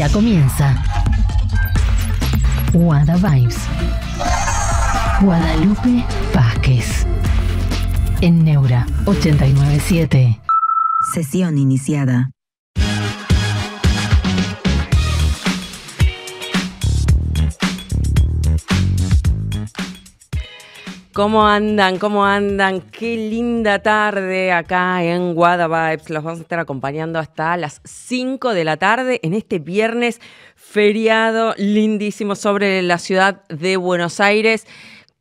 Ya comienza. Wada Vibes. Guadalupe Vázquez. En Neura 897. Sesión iniciada. ¿Cómo andan? ¿Cómo andan? Qué linda tarde acá en Guada Vibes. Los vamos a estar acompañando hasta las 5 de la tarde en este viernes feriado lindísimo sobre la ciudad de Buenos Aires.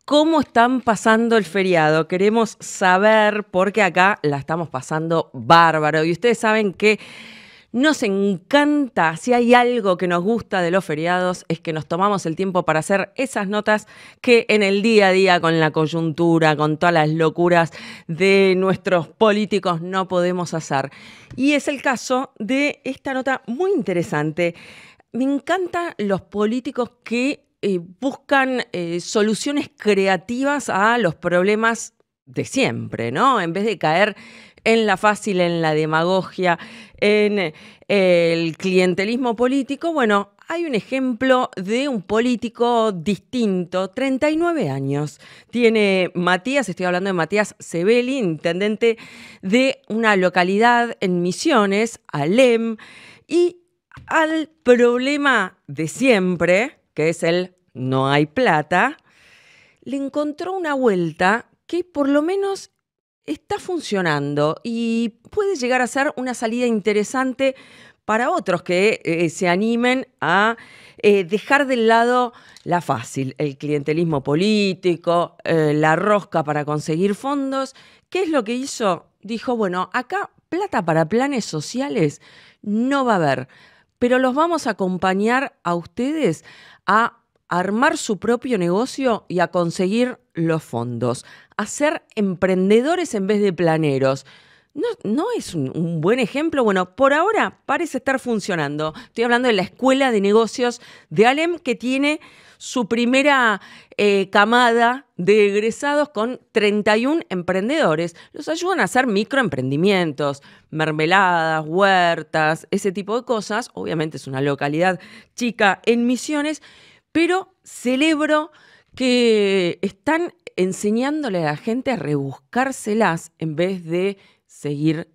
¿Cómo están pasando el feriado? Queremos saber porque acá la estamos pasando bárbaro. Y ustedes saben que nos encanta, si hay algo que nos gusta de los feriados, es que nos tomamos el tiempo para hacer esas notas que en el día a día, con la coyuntura, con todas las locuras de nuestros políticos, no podemos hacer. Y es el caso de esta nota muy interesante. Me encantan los políticos que eh, buscan eh, soluciones creativas a los problemas de siempre, ¿no? En vez de caer en la fácil, en la demagogia, en eh, el clientelismo político, bueno, hay un ejemplo de un político distinto, 39 años. Tiene Matías, estoy hablando de Matías Sebeli, intendente de una localidad en Misiones, Alem, y al problema de siempre, que es el no hay plata, le encontró una vuelta que por lo menos está funcionando y puede llegar a ser una salida interesante para otros que eh, se animen a eh, dejar de lado la fácil, el clientelismo político, eh, la rosca para conseguir fondos. ¿Qué es lo que hizo? Dijo, bueno, acá plata para planes sociales no va a haber, pero los vamos a acompañar a ustedes a armar su propio negocio y a conseguir los fondos, a ser emprendedores en vez de planeros. ¿No, es un, buen ejemplo? Bueno, por ahora parece estar funcionando. Estoy hablando de la Escuela de Negocios de Alem, que tiene su primera eh, camada de egresados con 31 emprendedores. Los ayudan a hacer microemprendimientos, mermeladas, huertas, ese tipo de cosas. Obviamente es una localidad chica en Misiones pero celebro que están enseñándole a la gente a rebuscárselas en vez de seguir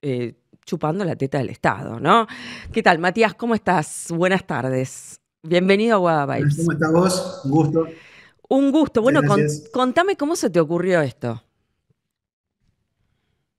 eh, chupando la teta del Estado, ¿no? ¿Qué tal, Matías? ¿Cómo estás? Buenas tardes. Bienvenido a Guadalajara. ¿Cómo estás vos? Un gusto. Un gusto. Bueno, contame cómo se te ocurrió esto.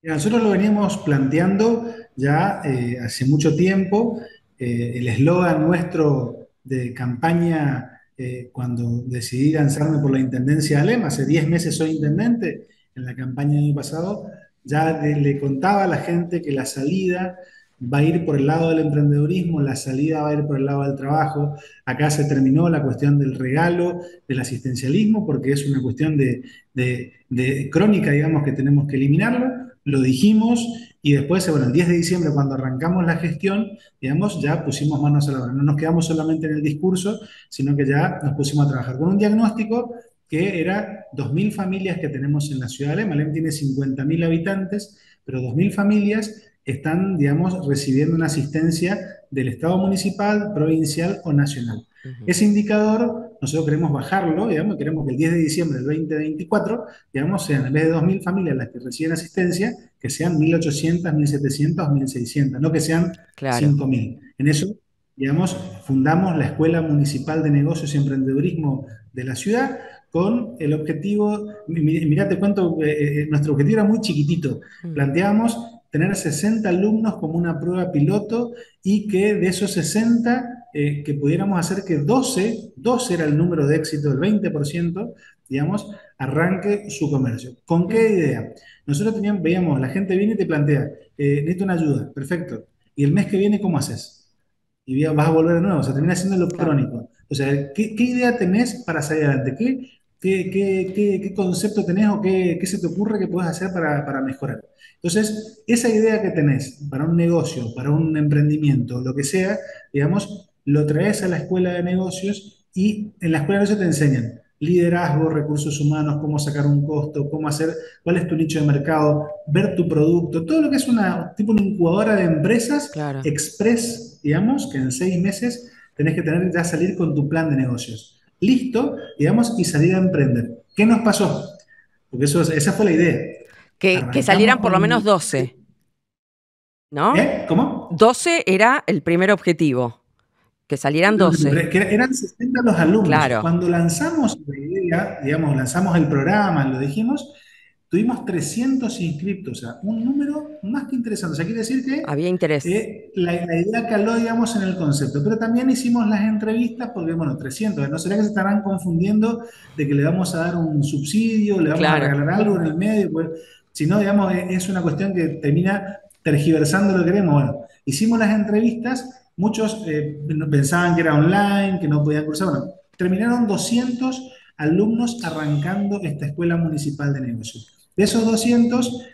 nosotros lo veníamos planteando ya eh, hace mucho tiempo. Eh, el eslogan nuestro de campaña eh, cuando decidí lanzarme por la Intendencia de Alem, hace 10 meses soy intendente, en la campaña del año pasado, ya le, contaba a la gente que la salida va a ir por el lado del emprendedurismo, la salida va a ir por el lado del trabajo. Acá se terminó la cuestión del regalo, del asistencialismo, porque es una cuestión de, de crónica, digamos, que tenemos que eliminarlo lo dijimos y después, bueno, el 10 de diciembre, cuando arrancamos la gestión, digamos, ya pusimos manos a la obra. No nos quedamos solamente en el discurso, sino que ya nos pusimos a trabajar con un diagnóstico que era 2.000 familias que tenemos en la ciudad de Alem. Alem tiene 50.000 habitantes, pero 2.000 familias están, digamos, recibiendo una asistencia del Estado municipal, provincial o nacional. Ese indicador nosotros queremos bajarlo, digamos, queremos que el 10 de diciembre del 2024, digamos, sean en vez de 2.000 familias las que reciben asistencia, que sean 1.800, 1.700, 1.600, no que sean 5.000. En eso, digamos, fundamos la Escuela Municipal de Negocios y Emprendedurismo de la ciudad con el objetivo, mirá, te cuento, eh, eh, nuestro objetivo era muy chiquitito. Mm. Planteábamos tener 60 alumnos como una prueba piloto y que de esos 60 eh, que pudiéramos hacer que 12, 12 era el número de éxito, el 20%, digamos, arranque su comercio. ¿Con qué idea? Nosotros teníamos, veíamos, la gente viene y te plantea, eh, necesito una ayuda, perfecto. ¿Y el mes que viene cómo haces? Y vas a volver de nuevo, o sea, termina siendo lo crónico. O sea, ¿qué, idea tenés para salir adelante? ¿Qué, qué, concepto tenés o qué, se te ocurre que puedes hacer para, para, mejorar? Entonces, esa idea que tenés para un negocio, para un emprendimiento, lo que sea, digamos, lo traes a la escuela de negocios y en la escuela de negocios te enseñan liderazgo, recursos humanos, cómo sacar un costo, cómo hacer, cuál es tu nicho de mercado, ver tu producto, todo lo que es una tipo una incubadora de empresas Claro. express, digamos, que en seis meses tenés que tener ya salir con tu plan de negocios. Listo, digamos, y salir a emprender. ¿Qué nos pasó? Porque eso, esa fue la idea. Que, salieran por lo menos 12. ¿No? ¿Eh? ¿Cómo? 12 era el primer objetivo. Que salieran 12. Pero que eran 60 los alumnos. Claro. Cuando lanzamos la idea, digamos, lanzamos el programa, lo dijimos, tuvimos 300 inscriptos, o sea, un número más que interesante. O sea, quiere decir que Había interés. eh, la, la idea caló, digamos, en el concepto. Pero también hicimos las entrevistas porque, bueno, 300, ¿no será que se estarán confundiendo de que le vamos a dar un subsidio, le vamos Claro. a regalar algo en el medio? Pues, si no, digamos, es, es una cuestión que termina tergiversando lo que queremos. Bueno, hicimos las entrevistas, muchos eh, pensaban que era online, que no podían cursar. Bueno, terminaron 200 alumnos arrancando esta escuela municipal de negocios. De esos 200,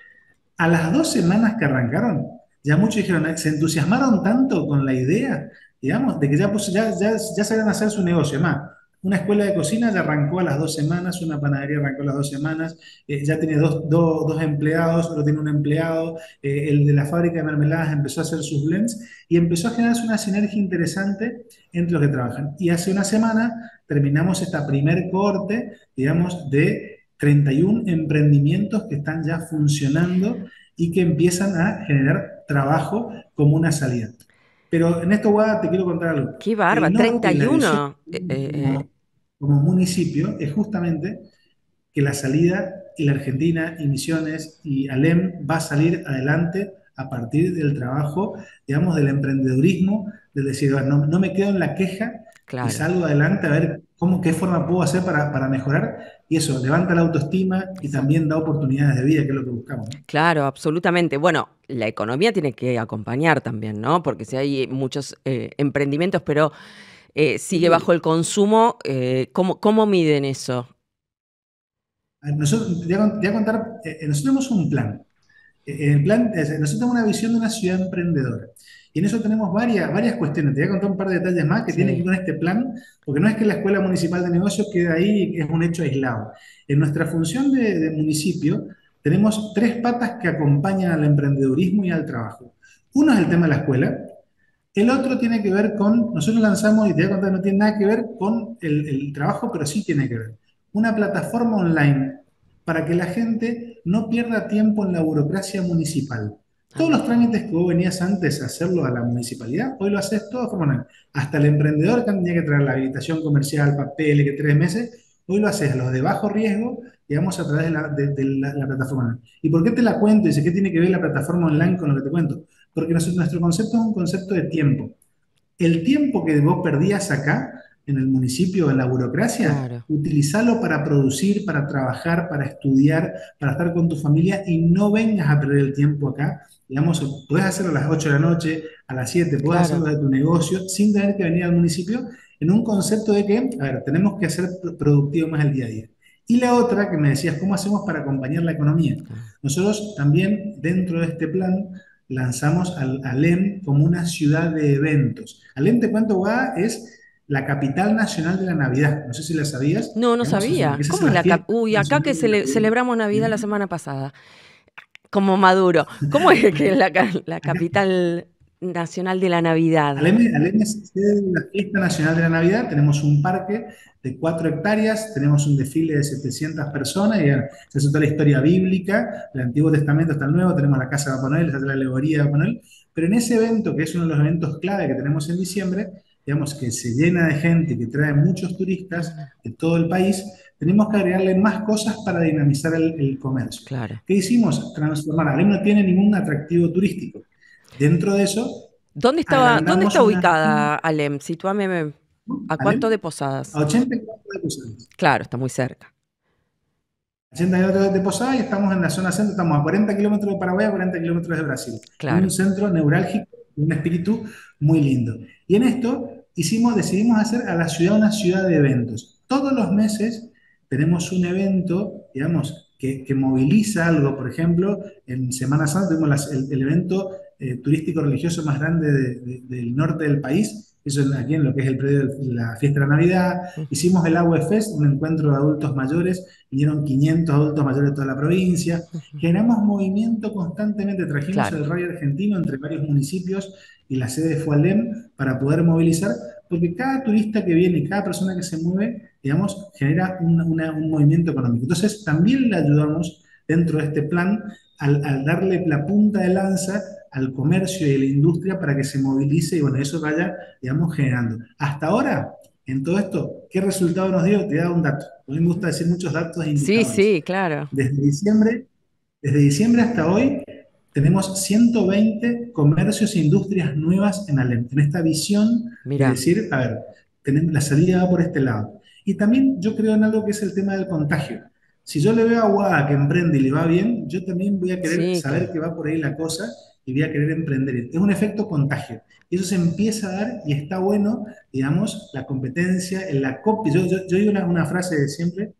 a las dos semanas que arrancaron, ya muchos dijeron, se entusiasmaron tanto con la idea, digamos, de que ya, pues, ya, ya, ya sabían hacer su negocio. Más, una escuela de cocina ya arrancó a las dos semanas, una panadería arrancó a las dos semanas, eh, ya tiene dos, dos, dos empleados, otro tiene un empleado, eh, el de la fábrica de mermeladas empezó a hacer sus blends y empezó a generarse una sinergia interesante entre los que trabajan. Y hace una semana terminamos esta primer corte, digamos, de 31 emprendimientos que están ya funcionando y que empiezan a generar trabajo como una salida. Pero en esto, Guada, te quiero contar algo. Qué barba, El norte y la 31. visión Eh, eh, como, como municipio es justamente que la salida y la Argentina y Misiones y Alem va a salir adelante a partir del trabajo, digamos, del emprendedurismo, de decir, no, no me quedo en la queja claro. y salgo adelante a ver cómo, qué forma puedo hacer para, para mejorar. Y eso levanta la autoestima y también da oportunidades de vida, que es lo que buscamos. ¿no? Claro, absolutamente. Bueno, la economía tiene que acompañar también, ¿no? Porque si hay muchos eh, emprendimientos, pero eh, sigue bajo el consumo, eh, ¿cómo, ¿cómo miden eso? Nosotros, te voy a, te voy a contar, nosotros tenemos un plan. El plan, es- nosotros tenemos una visión de una ciudad emprendedora. Y en eso tenemos varias, varias cuestiones. Te voy a contar un par de detalles más que Sí. tienen que ver con este plan, porque no es que la Escuela Municipal de Negocios quede ahí es un hecho aislado. En nuestra función de, de municipio tenemos tres patas que acompañan al emprendedurismo y al trabajo. Uno es el tema de la escuela, el otro tiene que ver con, nosotros lanzamos, y te voy a contar, no tiene nada que ver con el, el trabajo, pero sí tiene que ver. Una plataforma online para que la gente no pierda tiempo en la burocracia municipal. Todos los trámites que vos venías antes a hacerlo a la municipalidad, hoy lo haces todo de forma online. Hasta el emprendedor que tenía que traer la habilitación comercial, papeles, que tres meses, hoy lo haces los de bajo riesgo, digamos, a través de la, de- de la- la plataforma. ¿Y por qué te la cuento? Dice, ¿qué tiene que ver la plataforma online con lo que te cuento? Porque nuestro, nuestro concepto es un concepto de tiempo. El tiempo que vos perdías acá, en el municipio, en la burocracia, Claro. utilizarlo para producir, para trabajar, para estudiar, para estar con tu familia y no vengas a perder el tiempo acá. Digamos, puedes hacerlo a las 8 de la noche, a las 7, puedes Claro. hacerlo de tu negocio sin tener que venir al municipio en un concepto de que, a ver, tenemos que hacer pr- productivo más el día a día. Y la otra que me decías, ¿cómo hacemos para acompañar la economía? Nosotros también dentro de este plan lanzamos al Alem como una ciudad de eventos. Alem, te cuento, Guada, es la capital nacional de la Navidad. No sé si la sabías. No, no Digamos, sabía. ¿Cómo es la Uy, acá que cele- celebramos Navidad la semana pasada. Como Maduro. ¿Cómo es que es la, ca- la capital nacional de la Navidad? Alem, Alem es sede de la fiesta nacional de la Navidad. Tenemos un parque de 4 hectáreas, tenemos un desfile de 700 personas y se hace toda la historia bíblica, del Antiguo Testamento hasta el Nuevo, tenemos la casa de Papá Noel, se hace la alegoría de Papá Noel. Pero en ese evento, que es uno de los eventos clave que tenemos en diciembre, digamos que se llena de gente, que trae muchos turistas de todo el país, tenemos que agregarle más cosas para dinamizar el, el comercio. Claro. ¿Qué hicimos? Transformar. Alem no tiene ningún atractivo turístico. Dentro de eso, ¿Dónde estaba, ¿dónde está una- ubicada Alem? Situame me- a cuánto Alem, de Posadas. a 80 kilómetros de Posadas. Claro, está muy cerca. 80 kilómetros de Posadas y estamos en la zona centro, estamos a 40 kilómetros de Paraguay, a 40 kilómetros de Brasil. Claro. Un centro neurálgico, un espíritu muy lindo. Y en esto hicimos, decidimos hacer a la ciudad una ciudad de eventos. Todos los meses tenemos un evento, digamos, que, que moviliza algo. Por ejemplo, en Semana Santa tuvimos las- el, el evento eh, turístico religioso más grande de- de- del norte del país, eso aquí en lo que es el predio de la fiesta de la Navidad. Hicimos el Agua Fest, un encuentro de adultos mayores, vinieron 500 adultos mayores de toda la provincia. Generamos movimiento constantemente, trajimos el radio argentino entre varios municipios y la sede fue Alem para poder movilizar, porque cada turista que viene, cada persona que se mueve, digamos, genera un, un movimiento económico. Entonces, también le ayudamos dentro de este plan al, al darle la punta de lanza al comercio y a la industria para que se movilice y bueno, eso vaya, digamos, generando. Hasta ahora, en todo esto, ¿qué resultado nos dio? Te he dado un dato. A mí me gusta decir muchos datos. Sí, sí, claro. Desde diciembre, desde diciembre hasta hoy, tenemos 120 comercios e industrias nuevas en en esta visión Mira. de decir, a ver, tenemos, la salida va por este lado. Y también yo creo en algo que es el tema del contagio. Si yo le veo a Guada que emprende y le va bien, yo también voy a querer saber que va por ahí la cosa y voy a querer emprender. Es un efecto contagio. Y eso se empieza a dar y está bueno, digamos, la competencia, en la copia. Yo, yo, yo digo una, frase de siempre,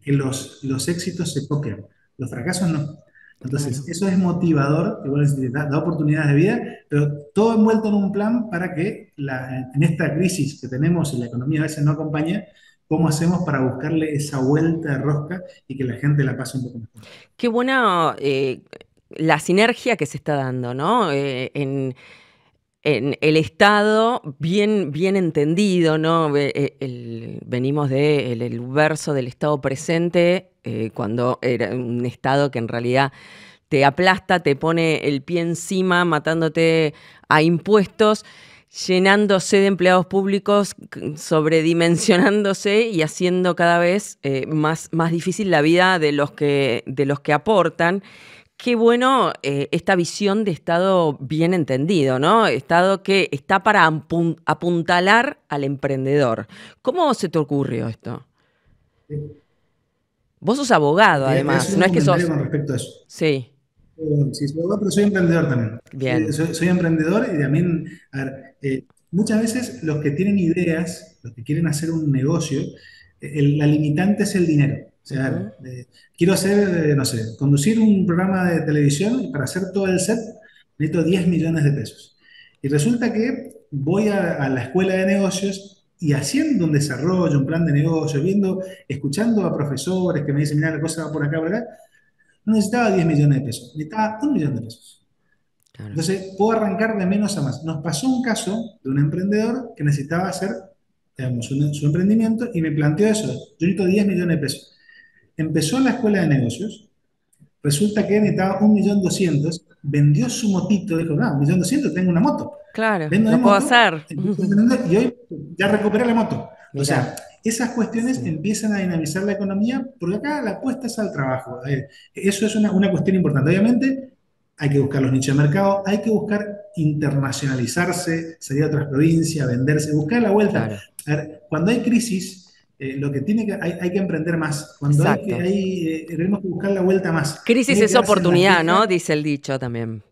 que los, los éxitos se copian, los fracasos no. Entonces, eso es motivador, que da, da, oportunidades de vida, pero todo envuelto en un plan para que la, en esta crisis que tenemos y la economía a veces no acompaña, ¿cómo hacemos para buscarle esa vuelta de rosca y que la gente la pase un poco mejor? Qué buena eh, la sinergia que se está dando, ¿no? Eh, en, el Estado bien, bien entendido, ¿no? Eh, venimos del el verso del Estado presente, eh, cuando era un Estado que en realidad te aplasta, te pone el pie encima, matándote a impuestos, llenándose de empleados públicos, sobredimensionándose y haciendo cada vez más, más difícil la vida de los que, de los que aportan. Qué bueno eh, esta visión de Estado bien entendido, ¿no? Estado que está para apuntalar al emprendedor. ¿Cómo se te ocurrió esto? Vos sos abogado, además, no es que sos. Con respecto a eso. Sí. Sí, soy abogado, pero soy emprendedor también. Bien. Soy, emprendedor y también, a ver, eh, muchas veces los que tienen ideas, los que quieren hacer un negocio, la limitante es el dinero. O sea, quiero hacer, no sé, conducir un programa de televisión y para hacer todo el set necesito 10 millones de pesos. Y resulta que voy a, la escuela de negocios y haciendo un desarrollo, un plan de negocio, viendo, escuchando a profesores que me dicen, mira, la cosa va por acá, por acá, no necesitaba 10 millones de pesos, necesitaba un millón de pesos. Entonces, puedo arrancar de menos a más. Nos pasó un caso de un emprendedor que necesitaba hacer, digamos, su emprendimiento y me planteó eso. Yo necesito 10 millones de pesos empezó en la escuela de negocios, resulta que necesitaba un millón doscientos, vendió su motito, dijo, no, un millón doscientos, tengo una moto. Claro, no puedo hacer. Y hoy ya recuperé la moto. O sea, esas cuestiones empiezan a dinamizar la economía, porque acá la apuesta es al trabajo. Eso es una, una cuestión importante. Obviamente, hay que buscar los nichos de mercado, hay que buscar internacionalizarse, salir a otras provincias, venderse, buscar la vuelta. A ver, cuando hay crisis, eh, lo que tiene que hay, hay, que emprender más. Cuando hay que, hay, eh, tenemos que buscar la vuelta más. Crisis es oportunidad, ¿no? Dice el dicho también.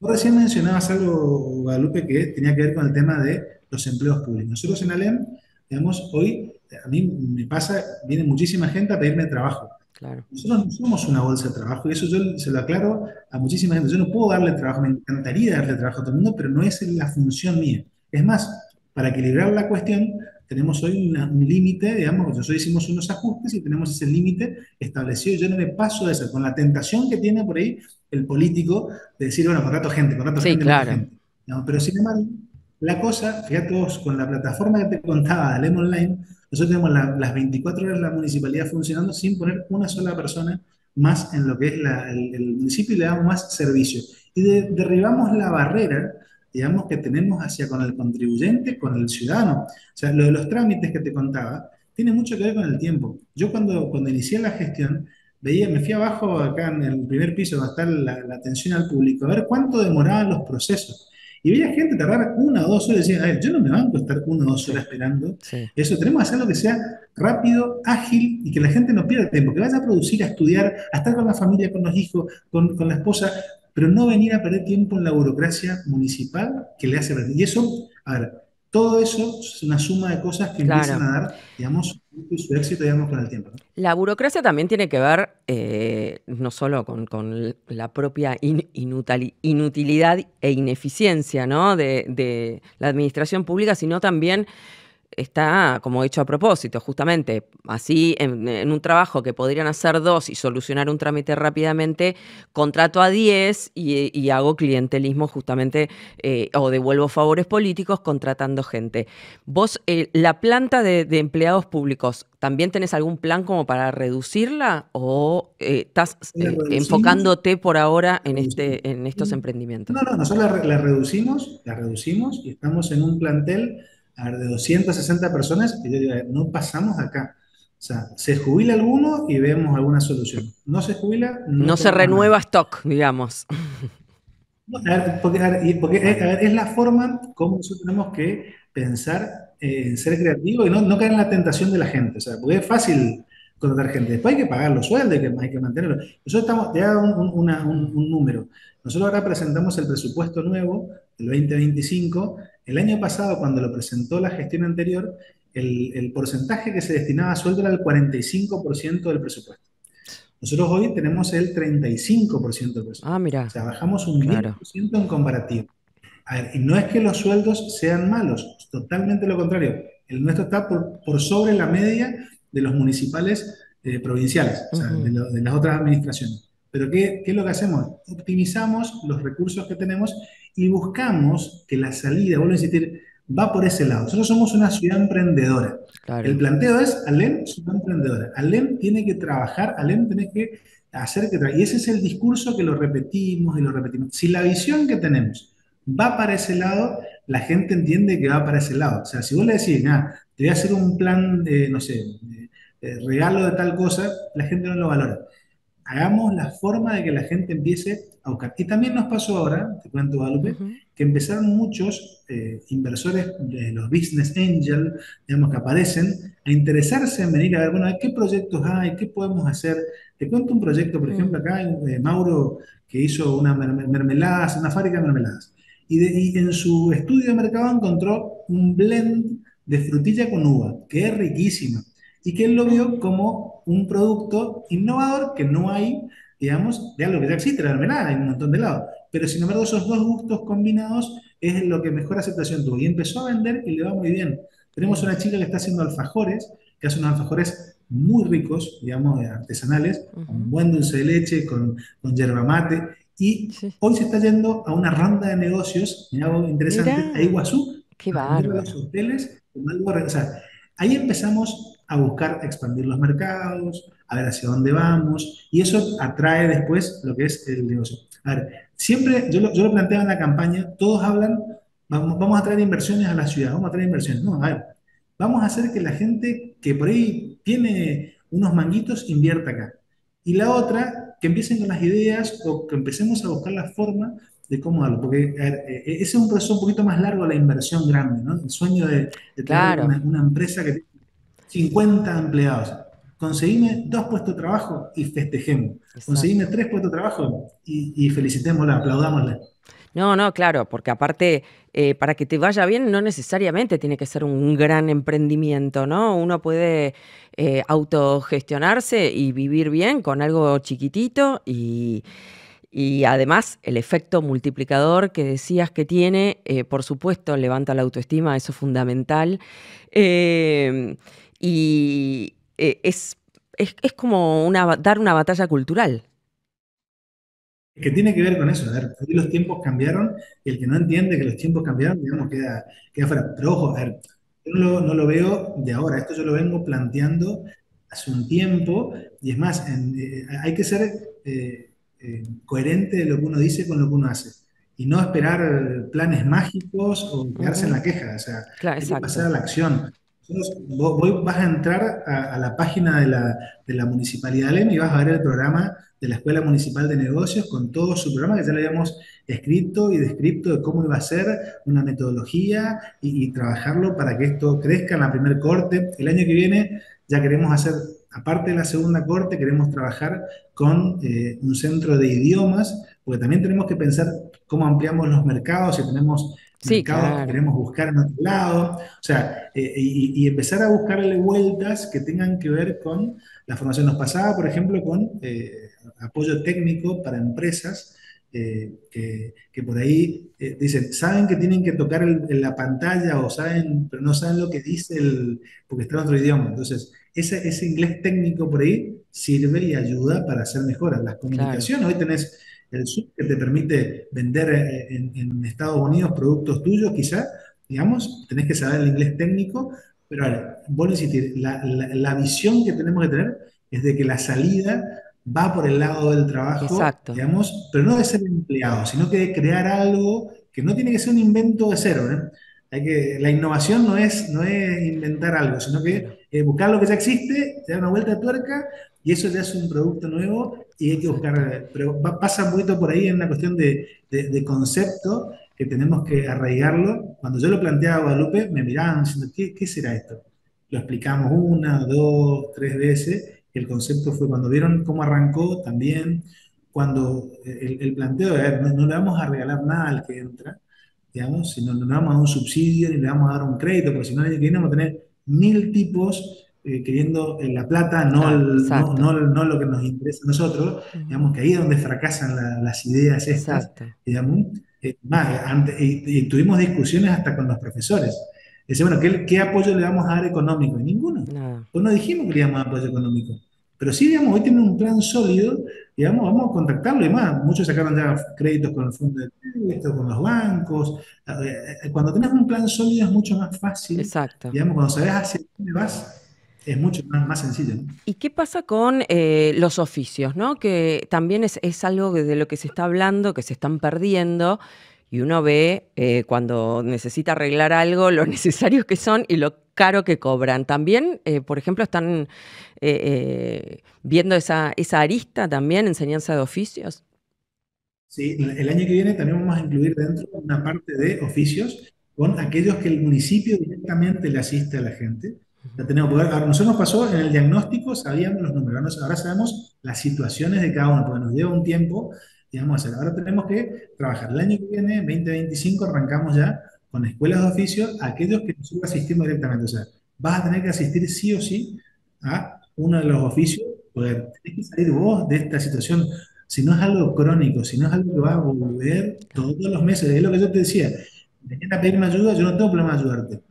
Vos recién mencionabas algo, Guadalupe, que tenía que ver con el tema de los empleos públicos. Nosotros en Alem, digamos, hoy a mí me pasa, viene muchísima gente a pedirme trabajo. Claro. Nosotros no somos una bolsa de trabajo y eso yo se lo aclaro a muchísima gente. Yo no puedo darle trabajo, me encantaría darle trabajo a todo el mundo, pero no es la función mía. Es más, para equilibrar la cuestión, tenemos hoy un límite, digamos, nosotros hicimos unos ajustes y tenemos ese límite establecido. Yo no me paso de eso, con la tentación que tiene por ahí el político de decir, bueno, contrato gente, contrato sí, gente, claro. gente. pero sin embargo, la cosa, fíjate vos, con la plataforma que te contaba de Lemon Online, nosotros tenemos las 24 horas la municipalidad funcionando sin poner una sola persona más en lo que es el, municipio y le damos más servicio. Y derribamos la barrera digamos, que tenemos hacia con el contribuyente, con el ciudadano. O sea, lo de los trámites que te contaba tiene mucho que ver con el tiempo. Yo cuando, cuando inicié la gestión, veía, me fui abajo acá en el primer piso donde está la, atención al público, a ver cuánto demoraban los procesos. Y veía gente tardar una o dos horas y decía, a ver, yo no me van a estar una o dos horas esperando. Eso, tenemos que hacer lo que sea rápido, ágil y que la gente no pierda tiempo, que vaya a producir, a estudiar, a estar con la familia, con los hijos, con, con la esposa pero no venir a perder tiempo en la burocracia municipal que le hace perder. Y eso, a ver, todo eso es una suma de cosas que empiezan a dar, digamos, su éxito, digamos, con el tiempo. La burocracia también tiene que ver eh, no solo con, la propia inutilidad e ineficiencia ¿no? de, de la administración pública, sino también está como hecho a propósito, justamente. Así, en, un trabajo que podrían hacer dos y solucionar un trámite rápidamente, contrato a diez y, hago clientelismo justamente eh, o devuelvo favores políticos contratando gente. Vos, eh, la planta de, empleados públicos, ¿también tenés algún plan como para reducirla o eh, estás enfocándote por ahora en, este, en estos emprendimientos? No, no, nosotros la reducimos, la reducimos y estamos en un plantel de 260 personas, y yo digo, no pasamos acá. O sea, se jubila alguno y vemos alguna solución. No se jubila. No, se renueva stock, digamos. porque, es la forma como nosotros tenemos que pensar en ser creativos y no, no, caer en la tentación de la gente. O sea, porque es fácil contratar gente. Después hay que pagar los sueldos, hay que, hay que mantenerlo. Nosotros estamos, te hago un, un, un número. Nosotros ahora presentamos el presupuesto nuevo del 2025 el año pasado, cuando lo presentó la gestión anterior, el, porcentaje que se destinaba a sueldo era el 45% del presupuesto. Nosotros hoy tenemos el 35% del presupuesto. Ah, mira. O sea, bajamos un claro. 20% en comparativo. A ver, y no es que los sueldos sean malos, totalmente lo contrario. El nuestro está por, sobre la media de los municipales eh, provinciales, o sea, de, de, las otras administraciones. Pero ¿qué, ¿qué, es lo que hacemos? Optimizamos los recursos que tenemos y buscamos que la salida, vuelvo a insistir, va por ese lado. Nosotros somos una ciudad emprendedora. El planteo es, Alem una emprendedora. Alem tiene que trabajar, Alem tiene que hacer que trabaje. Y ese es el discurso que lo repetimos y lo repetimos. Si la visión que tenemos va para ese lado, la gente entiende que va para ese lado. O sea, si vos le decís, nada, te voy a hacer un plan de, no sé, regalo de tal cosa, la gente no lo valora. Hagamos la forma de que la gente empiece y también nos pasó ahora, te cuento, Guadalupe, que empezaron muchos eh, inversores, de los business angel, digamos, que aparecen, a interesarse en venir a ver, bueno, ¿qué proyectos hay? ¿Qué podemos hacer? Te cuento un proyecto, por mm. ejemplo, acá, eh, Mauro, que hizo una mermeladas, una fábrica de mermeladas. Y, y en su estudio de mercado encontró un blend de frutilla con uva, que es riquísima, y que él lo vio como un producto innovador que no hay digamos, de algo que ya existe, la mermelada, hay un montón de lados. Pero sin embargo, esos dos gustos combinados es lo que mejor aceptación tuvo. Y empezó a vender y le va muy bien. Tenemos una chica que está haciendo alfajores, que hace unos alfajores muy ricos, digamos, artesanales, con buen dulce de leche, con, con yerba mate. Y hoy se está yendo a una ronda de negocios, algo interesante, a Iguazú, Qué bárbaro. los hoteles, o sea, ahí empezamos a buscar expandir los mercados, a ver hacia dónde vamos, y eso atrae después lo que es el negocio. A ver, siempre, yo lo, yo lo planteaba en la campaña, todos hablan, vamos, vamos a traer inversiones a la ciudad, vamos a traer inversiones. No, a ver, vamos a hacer que la gente que por ahí tiene unos manguitos invierta acá. Y la otra, que empiecen con las ideas o que empecemos a buscar la forma de cómo darlo. Porque e, ese es un proceso un poquito más largo, la inversión grande, ¿no? El sueño de, tener una, una, empresa que tiene 50 empleados conseguime dos puestos de trabajo y festejemos. Conseguime tres puestos de trabajo y, y felicitémosla, aplaudámosla. No, no, claro, porque aparte, eh, para que te vaya bien, no necesariamente tiene que ser un gran emprendimiento, ¿no? Uno puede eh, autogestionarse y vivir bien con algo chiquitito y, además el efecto multiplicador que decías que tiene, eh, por supuesto, levanta la autoestima, eso es fundamental. Y, eh, es, es, como una, dar una batalla cultural. Que tiene que ver con eso. A ver, los tiempos cambiaron y el que no entiende que los tiempos cambiaron, digamos, queda, queda fuera. Pero ojo, a ver, yo no lo, veo de ahora, esto yo lo vengo planteando hace un tiempo y es más, eh, hay que ser eh, coherente de lo que uno dice con lo que uno hace y no esperar planes mágicos o quedarse en la queja, o sea, hay que pasar a la acción vos, vas a entrar a, la página de la, de la, Municipalidad de Alem y vas a ver el programa de la Escuela Municipal de Negocios con todo su programa que ya lo habíamos escrito y descrito de cómo iba a ser una metodología y, trabajarlo para que esto crezca en la primer corte. El año que viene ya queremos hacer, aparte de la segunda corte, queremos trabajar con eh, un centro de idiomas, porque también tenemos que pensar cómo ampliamos los mercados y tenemos mercados que queremos buscar en otro lado, o sea, eh, y, empezar a buscarle vueltas que tengan que ver con la formación. Nos pasaba, por ejemplo, con eh, apoyo técnico para empresas eh, que, por ahí dicen, saben que tienen que tocar en la pantalla o saben, pero no saben lo que dice el, porque está en otro idioma. Entonces, ese, ese inglés técnico por ahí sirve y ayuda para hacer mejoras. Las comunicaciones, hoy tenés el SUB que te permite vender eh, en, Estados Unidos productos tuyos, quizás, digamos, tenés que saber el inglés técnico, pero ahora, vuelvo a insistir, la, la, visión que tenemos que tener es de que la salida va por el lado del trabajo, digamos, pero no de ser empleado, sino que de crear algo que no tiene que ser un invento de cero. ¿eh? Hay que, la innovación no es, no es inventar algo, sino que buscar lo que ya existe, dar una vuelta de tuerca y eso ya es un producto nuevo y hay que buscar, pero pasa un poquito por ahí en una cuestión de, de, concepto que tenemos que arraigarlo. Cuando yo lo planteaba a Guadalupe, me miraban diciendo, ¿qué, ¿qué, será esto? Lo explicamos una, dos, tres veces. El concepto fue cuando vieron cómo arrancó también, cuando el, planteo de, no, no, le vamos a regalar nada al que entra, digamos, sino no le vamos a dar un subsidio ni le vamos a dar un crédito, porque si no, vamos a tener mil tipos eh, queriendo la plata, no, no, no, lo que nos interesa a nosotros, digamos que ahí es donde fracasan las ideas estas, digamos, eh, y, tuvimos discusiones hasta con los profesores. Dice, bueno, ¿qué, ¿qué, apoyo le vamos a dar económico? Y ninguno. Pues no dijimos que le íbamos a dar apoyo económico. Pero sí, digamos, hoy tienen un plan sólido, digamos, vamos a contactarlo y más. Muchos sacaron ya créditos con el fondo de crédito, con los bancos. Eh, cuando tenés un plan sólido es mucho más fácil. Exacto. Digamos, cuando sabes hacia dónde vas, es mucho más, sencillo. ¿Y qué pasa con eh, los oficios? ¿no? Que también es, algo de lo que se está hablando, que se están perdiendo, y uno ve eh, cuando necesita arreglar algo lo necesarios que son y lo caro que cobran. También, eh, por ejemplo, están viendo esa, esa arista también, enseñanza de oficios. Sí, el año que viene también vamos a incluir dentro una parte de oficios con aquellos que el municipio directamente le asiste a la gente tenemos, ahora nosotros nos pasó en el diagnóstico, sabíamos los números, ahora sabemos las situaciones de cada uno, porque nos lleva un tiempo, digamos, hacer. Ahora tenemos que trabajar. El año que viene, 2025, arrancamos ya con escuelas de oficio, aquellos que nosotros asistimos directamente. O sea, vas a tener que asistir sí o sí a uno de los oficios, poder, tenés que salir vos de esta situación. Si no es algo crónico, si no es algo que va a volver todos los meses, es lo que yo te decía, venir a pedirme ayuda, yo no tengo problema de ayudarte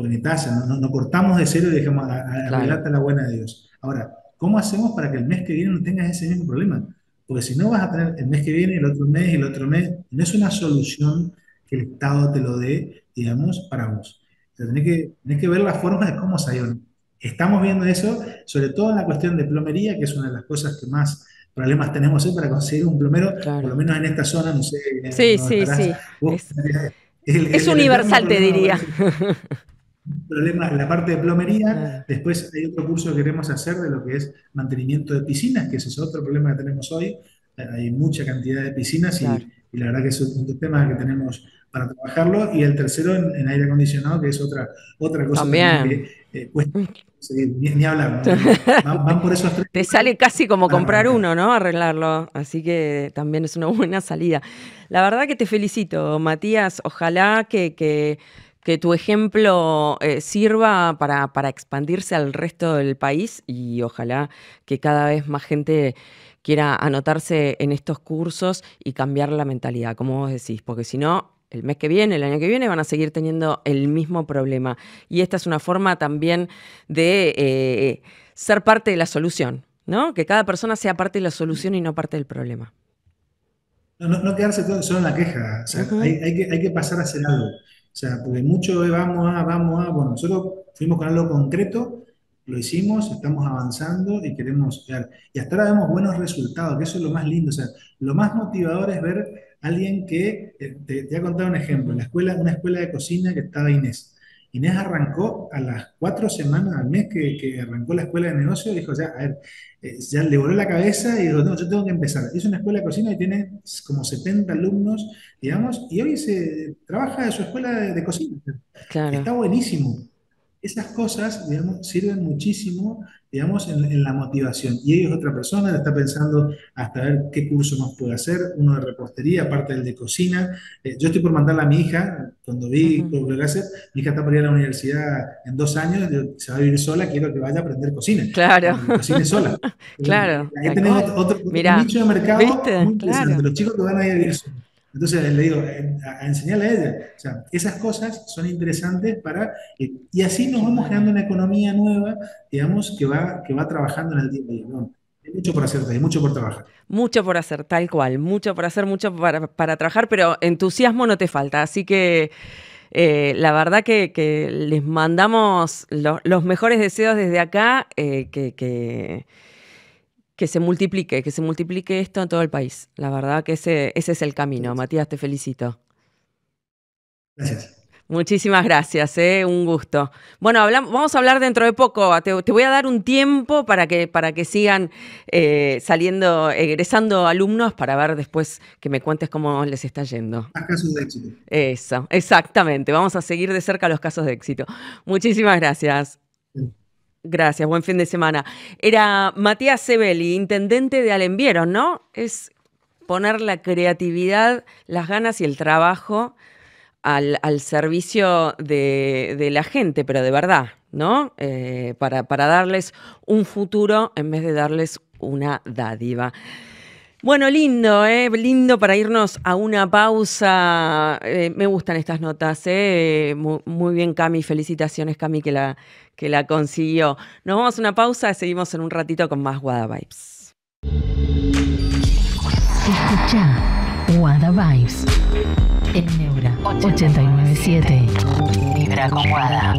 porque no, no, cortamos de cero y dejamos a, a, la buena de Dios. Ahora, ¿cómo hacemos para que el mes que viene no tengas ese mismo problema? Porque si no vas a tener el mes que viene, el otro mes y el otro mes, no es una solución que el Estado te lo dé, digamos, para vos. tenés que, tenés que ver la forma de cómo salir. Estamos viendo eso, sobre todo en la cuestión de plomería, que es una de las cosas que más problemas tenemos hoy para conseguir un plomero, por lo menos en esta zona, no sé. Sí, sí, sí. es, universal, te diría. Problema en la parte de plomería. Después hay otro curso que queremos hacer de lo que es mantenimiento de piscinas, que ese es otro problema que tenemos hoy. Hay mucha cantidad de piscinas y, la verdad que es un tema que tenemos para trabajarlo. Y el tercero en, aire acondicionado, que es otra, otra cosa que eh, cuesta ni, hablar. Van, por esos tres. Te sale casi como comprar uno, ¿no? Arreglarlo. Así que también es una buena salida. La verdad que te felicito, Matías. Ojalá que, que que tu ejemplo eh, sirva para, para, expandirse al resto del país y ojalá que cada vez más gente quiera anotarse en estos cursos y cambiar la mentalidad, como vos decís, porque si no, el mes que viene, el año que viene, van a seguir teniendo el mismo problema. Y esta es una forma también de eh, ser parte de la solución, ¿no? Que cada persona sea parte de la solución y no parte del problema. No, quedarse solo en la queja, hay, que, hay que pasar a hacer algo. Sea, porque mucho vamos a, vamos a, bueno, nosotros fuimos con algo concreto, lo hicimos, estamos avanzando y queremos ver. Y hasta ahora vemos buenos resultados, que eso es lo más lindo. O sea, lo más motivador es ver a alguien que, eh, te, te, voy un ejemplo, en la escuela, una escuela de cocina que estaba Inés. Inés arrancó a las cuatro semanas, al mes que, arrancó la escuela de negocio, dijo, ya, a ver, eh, ya le voló la cabeza y dijo, no, yo tengo que empezar. Es una escuela de cocina y tiene como 70 alumnos, digamos, y hoy se trabaja en su escuela de, cocina. Está buenísimo. Esas cosas, digamos, sirven muchísimo digamos, en, la motivación. Y ellos, otra persona, está pensando hasta ver qué curso más puede hacer, uno de repostería, aparte del de cocina. Eh, yo estoy por mandarla a mi hija, cuando vi lo que hacer, mi hija está por ir a la universidad en dos años, se va a vivir sola, quiero que vaya a aprender cocina. Claro. cocine sola. claro. Ahí tenemos otro, nicho de mercado muy interesante, los chicos que van a ir a vivir solos. Entonces le digo, eh, a, enseñarle a ella. O sea, esas cosas son interesantes para... y así nos vamos generando una economía nueva, digamos, que va, que va trabajando en el día. Hay mucho por hacer, hay mucho por trabajar. Mucho por hacer, tal cual. Mucho por hacer, mucho para, para trabajar, pero entusiasmo no te falta. Así que... Eh, la verdad que, les mandamos los mejores deseos desde acá, eh, que, que se multiplique, que se multiplique esto en todo el país. La verdad que ese, ese es el camino. Matías, te felicito. Gracias. Muchísimas gracias, ¿eh? un gusto. Bueno, hablamos, vamos a hablar dentro de poco. Te, voy a dar un tiempo para que, para que sigan eh, saliendo, egresando alumnos para ver después que me cuentes cómo les está yendo. Más casos de éxito. Eso, exactamente. Vamos a seguir de cerca los casos de éxito. Muchísimas gracias. Gracias, buen fin de semana. Era Matías Sebeli, intendente de Alembiero, ¿no? Es poner la creatividad, las ganas y el trabajo al, servicio de, la gente, pero de verdad, ¿no? Eh, para, para darles un futuro en vez de darles una dádiva. Bueno, lindo, ¿eh? lindo para irnos a una pausa. Eh, me gustan estas notas, ¿eh? muy, bien, Cami. Felicitaciones, Cami, que la, que la consiguió. Nos vamos a una pausa y seguimos en un ratito con más Wada Vibes. Escucha Wada Vibes en Neura 897. Vibra con Wada.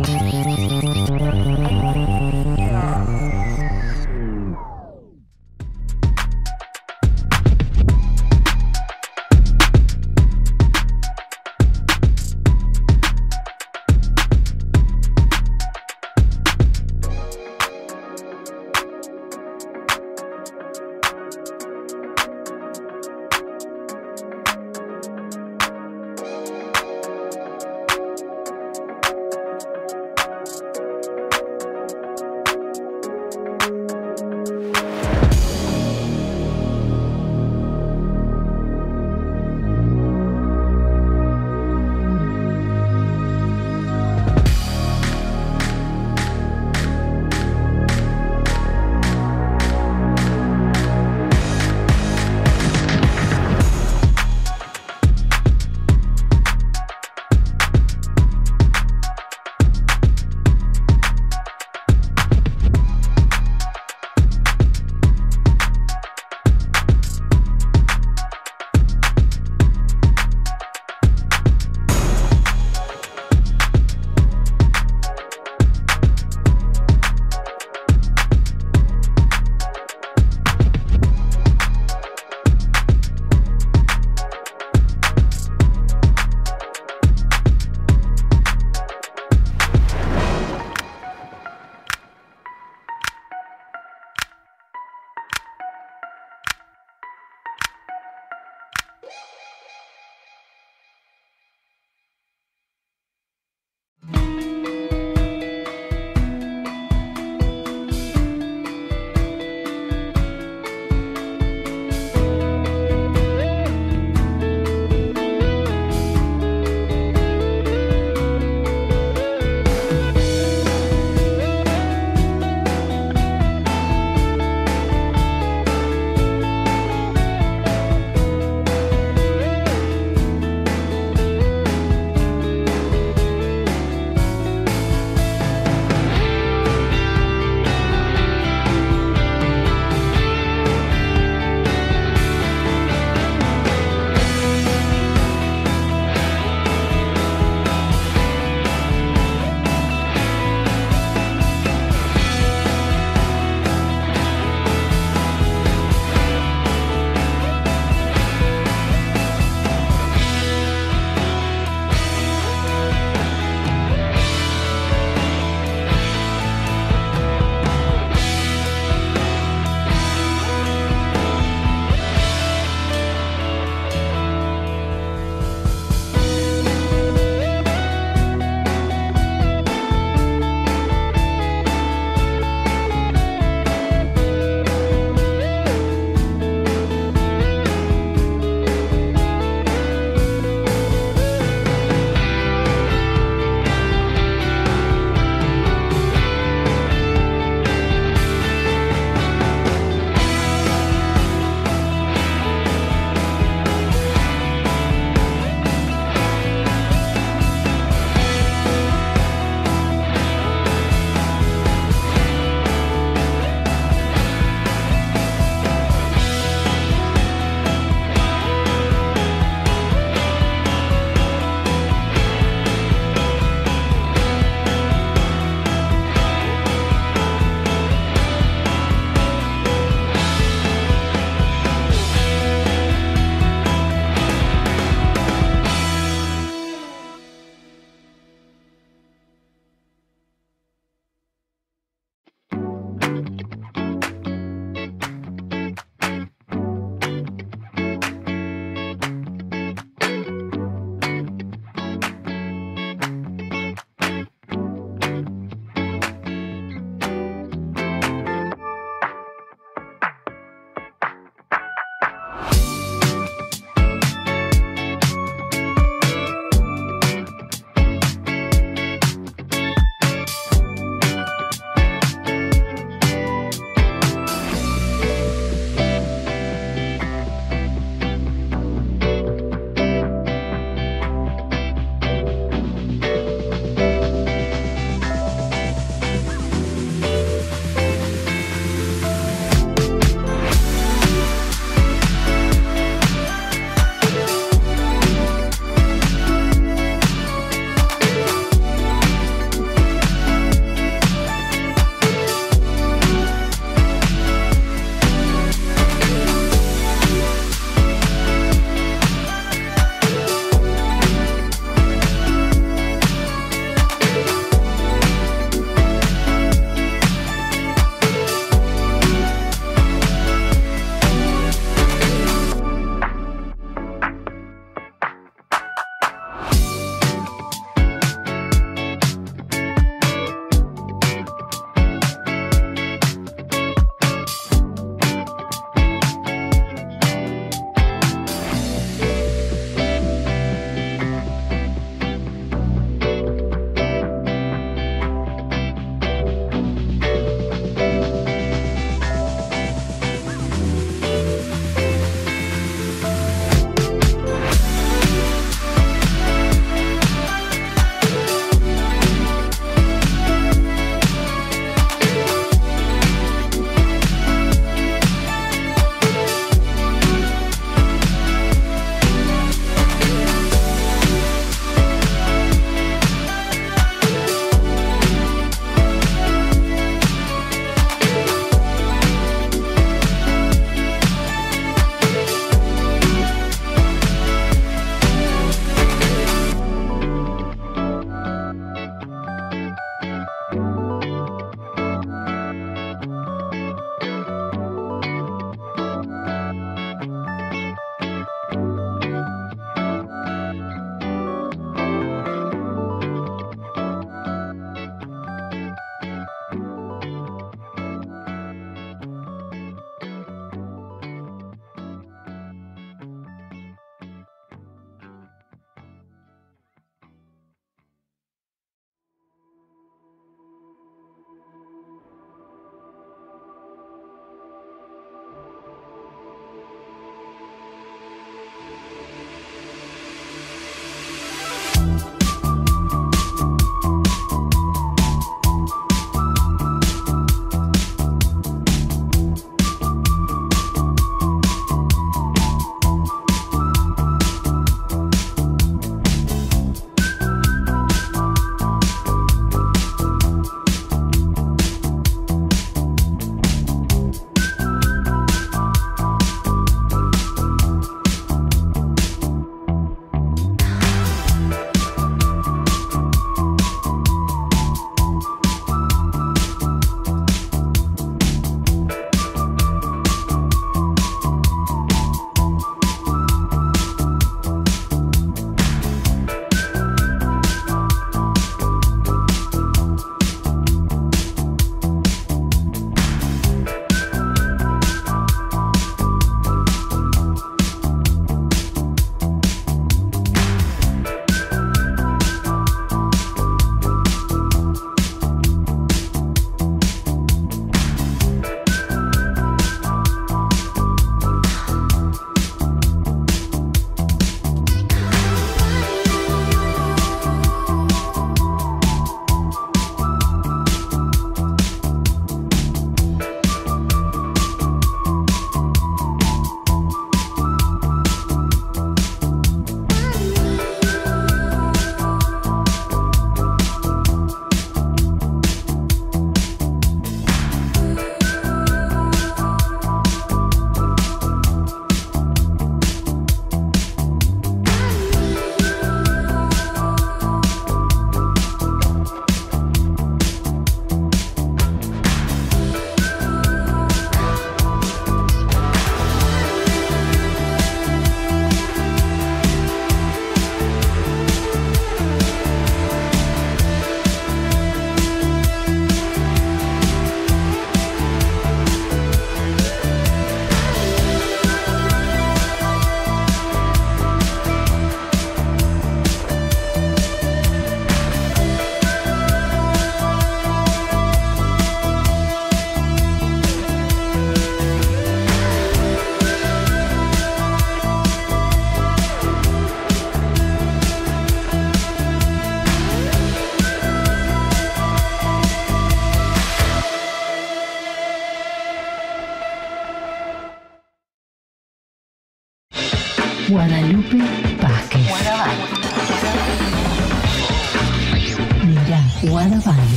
Guadabay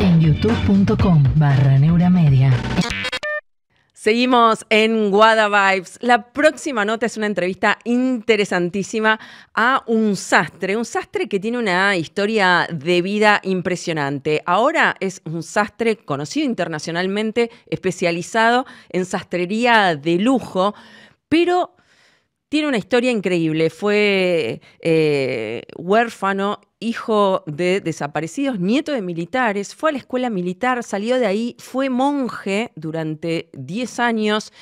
en youtube.com barra neuramedia. Seguimos en Guada Vibes. La próxima nota es una entrevista interesantísima a un sastre, un sastre que tiene una historia de vida impresionante. Ahora es un sastre conocido internacionalmente, especializado en sastrería de lujo, pero tiene una historia increíble. Fue eh, huérfano hijo de desaparecidos, nieto de militares, fue a la escuela militar, salió de ahí, fue monje durante 10 años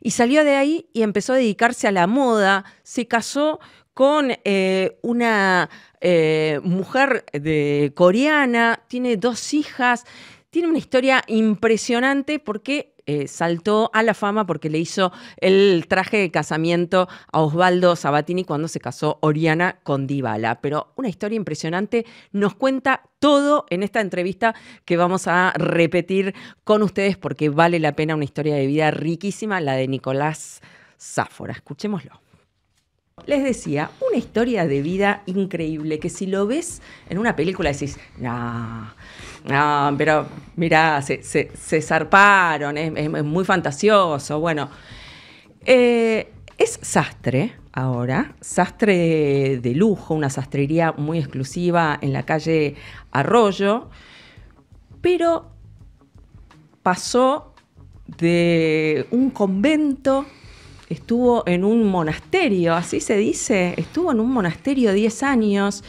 y salió de ahí y empezó a dedicarse a la moda, se casó con eh, una eh, mujer de, coreana, tiene dos hijas, tiene una historia impresionante porque eh, saltó a la fama porque le hizo el traje de casamiento a Osvaldo Sabatini cuando se casó Oriana con Dybala. Pero una historia impresionante nos cuenta todo en esta entrevista que vamos a repetir con ustedes porque vale la pena una historia de vida riquísima, la de Nicolás Záfora. Escuchémoslo. Les decía, una historia de vida increíble que si lo ves en una película decís, no, no, pero mira, se, zarparon, es, muy fantasioso. Bueno, eh, es sastre ahora, sastre de lujo, una sastrería muy exclusiva en la calle Arroyo, pero pasó de un convento estuvo en un monasterio, así se dice, estuvo en un monasterio 10 años,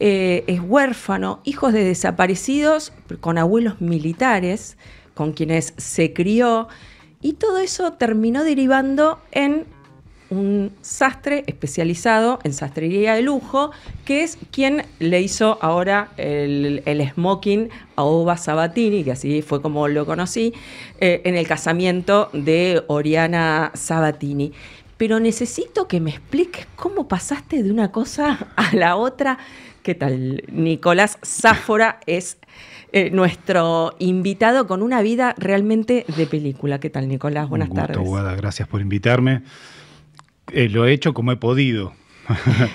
eh, es huérfano, hijos de desaparecidos con abuelos militares, con quienes se crió, y todo eso terminó derivando en un sastre especializado en sastrería de lujo, que es quien le hizo ahora el, smoking a Oba Sabatini, que así fue como lo conocí, eh, en el casamiento de Oriana Sabatini. Pero necesito que me expliques cómo pasaste de una cosa a la otra. ¿Qué tal? Nicolás Záfora es eh, nuestro invitado con una vida realmente de película. ¿Qué tal, Nicolás? Buenas Un gusto, tardes. Guada, gracias por invitarme. Eh, lo he hecho como he podido.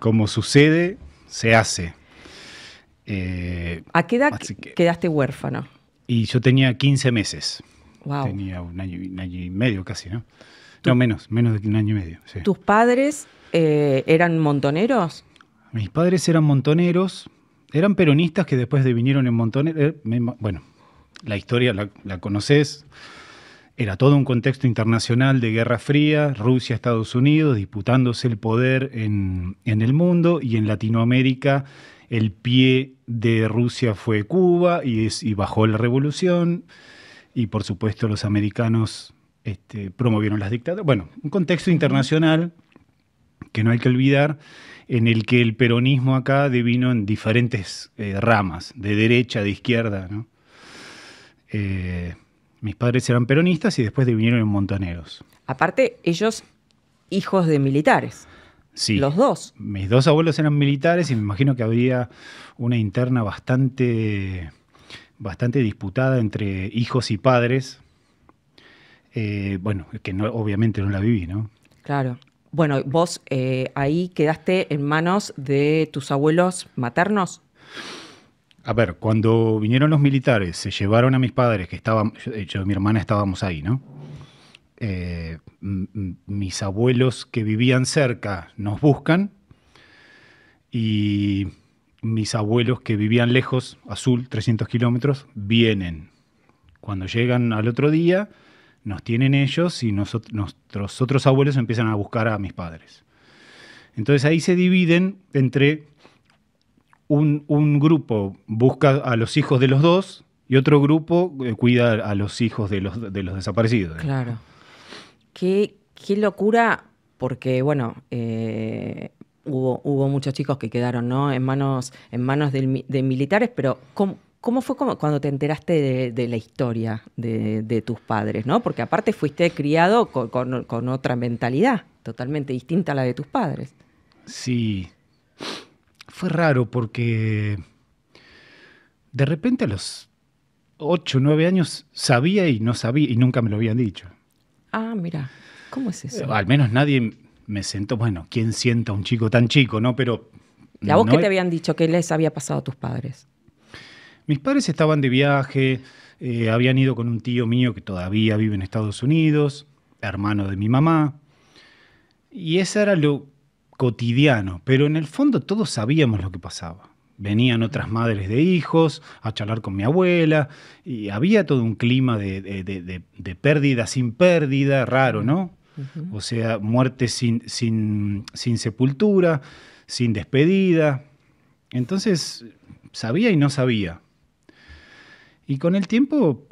como sucede, se hace. Eh, ¿A qué edad quedaste huérfano? Y yo tenía 15 meses. Wow. Tenía un año, y medio casi, ¿no? No, menos, menos de un año y medio. ¿Tus padres eh, eran montoneros? Mis padres eran montoneros, eran peronistas que después de vinieron en montoneros. bueno, la historia la, la conoces. Era todo un contexto internacional de Guerra Fría, Rusia, Estados Unidos, disputándose el poder en, el mundo y en Latinoamérica el pie de Rusia fue Cuba y, y bajó la revolución y por supuesto los americanos este, promovieron las dictaduras. Bueno, un contexto internacional que no hay que olvidar en el que el peronismo acá devino en diferentes eh, ramas, de derecha, de izquierda, ¿no? Eh, mis padres eran peronistas y después vinieron en montoneros. Aparte, ellos hijos de militares. Sí. Los dos. Mis dos abuelos eran militares y me imagino que había una interna bastante, bastante disputada entre hijos y padres. Eh, bueno, que no, obviamente no la viví, ¿no? Claro. Bueno, vos eh, ahí quedaste en manos de tus abuelos maternos. A ver, cuando vinieron los militares, se llevaron a mis padres, que estaban, yo, y mi hermana estábamos ahí, ¿no? Eh, mis abuelos que vivían cerca nos buscan y mis abuelos que vivían lejos, azul, 300 kilómetros, vienen. Cuando llegan al otro día, nos tienen ellos y nosotros, nuestros otros abuelos empiezan a buscar a mis padres. Entonces ahí se dividen entre un, grupo busca a los hijos de los dos y otro grupo eh, cuida a los hijos de los, de los desaparecidos. Claro. Qué, qué locura, porque bueno, eh, hubo, hubo muchos chicos que quedaron ¿no? en manos, en manos de, militares, pero ¿cómo, ¿Cómo fue cuando te enteraste de, la historia de, tus padres? ¿no? Porque aparte fuiste criado con, con, otra mentalidad, totalmente distinta a la de tus padres. Sí, fue raro porque de repente a los 8 o 9 años sabía y no sabía y nunca me lo habían dicho. Ah, mira, ¿cómo es eso? Al menos nadie, me sentó, bueno, ¿quién sienta a un chico tan chico, no? Pero... ¿Y a vos no qué e- te habían dicho? ¿Qué les había pasado a tus padres? Mis padres estaban de viaje, eh, habían ido con un tío mío que todavía vive en Estados Unidos, hermano de mi mamá, y eso era lo cotidiano, pero en el fondo todos sabíamos lo que pasaba. Venían otras madres de hijos a charlar con mi abuela, y había todo un clima de, de- de- de- de pérdida sin pérdida, raro, ¿no? O sea, muerte sin, sin, sin sepultura, sin despedida. Entonces, sabía y no sabía. Y con el tiempo,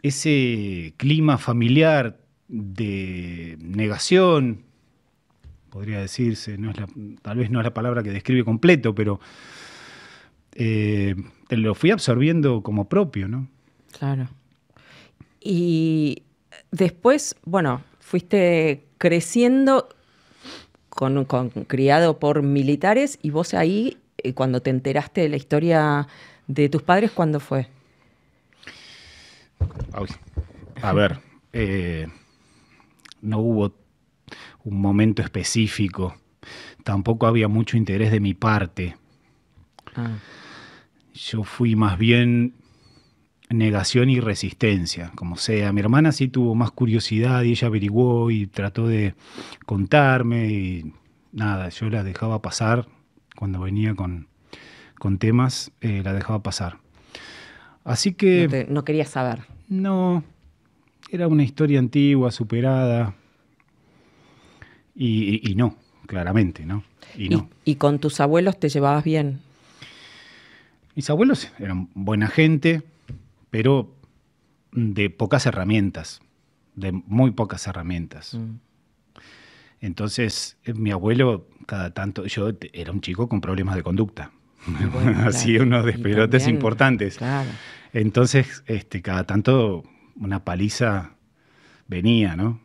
ese clima familiar de negación, podría decirse, tal vez no es la palabra que describe completo, pero eh, lo fui absorbiendo como propio, ¿no? Claro. Y después, bueno, fuiste creciendo con, con- criado por militares y vos ahí, eh, cuando te enteraste de la historia de tus padres, ¿cuándo fue? Ay, A ver, eh, no hubo un momento específico, tampoco había mucho interés de mi parte. Ah, Yo fui más bien negación y resistencia, como sea. Mi hermana sí tuvo más curiosidad y ella averiguó y trató de contarme y nada, yo la dejaba pasar cuando venía con, con temas, eh, la dejaba pasar. Así que... no, te- no querías saber. No, era una historia antigua, superada. Y, y- y no, claramente, ¿no? Y no. y con tus abuelos te llevabas bien. Mis abuelos eran buena gente, pero de pocas herramientas, de muy pocas herramientas. Mm. Entonces, eh, mi abuelo, cada tanto, yo era un chico con problemas de conducta. bueno, Hacía claro. unos despelotes también, importantes. Claro. Entonces, este, cada tanto una paliza venía, ¿no?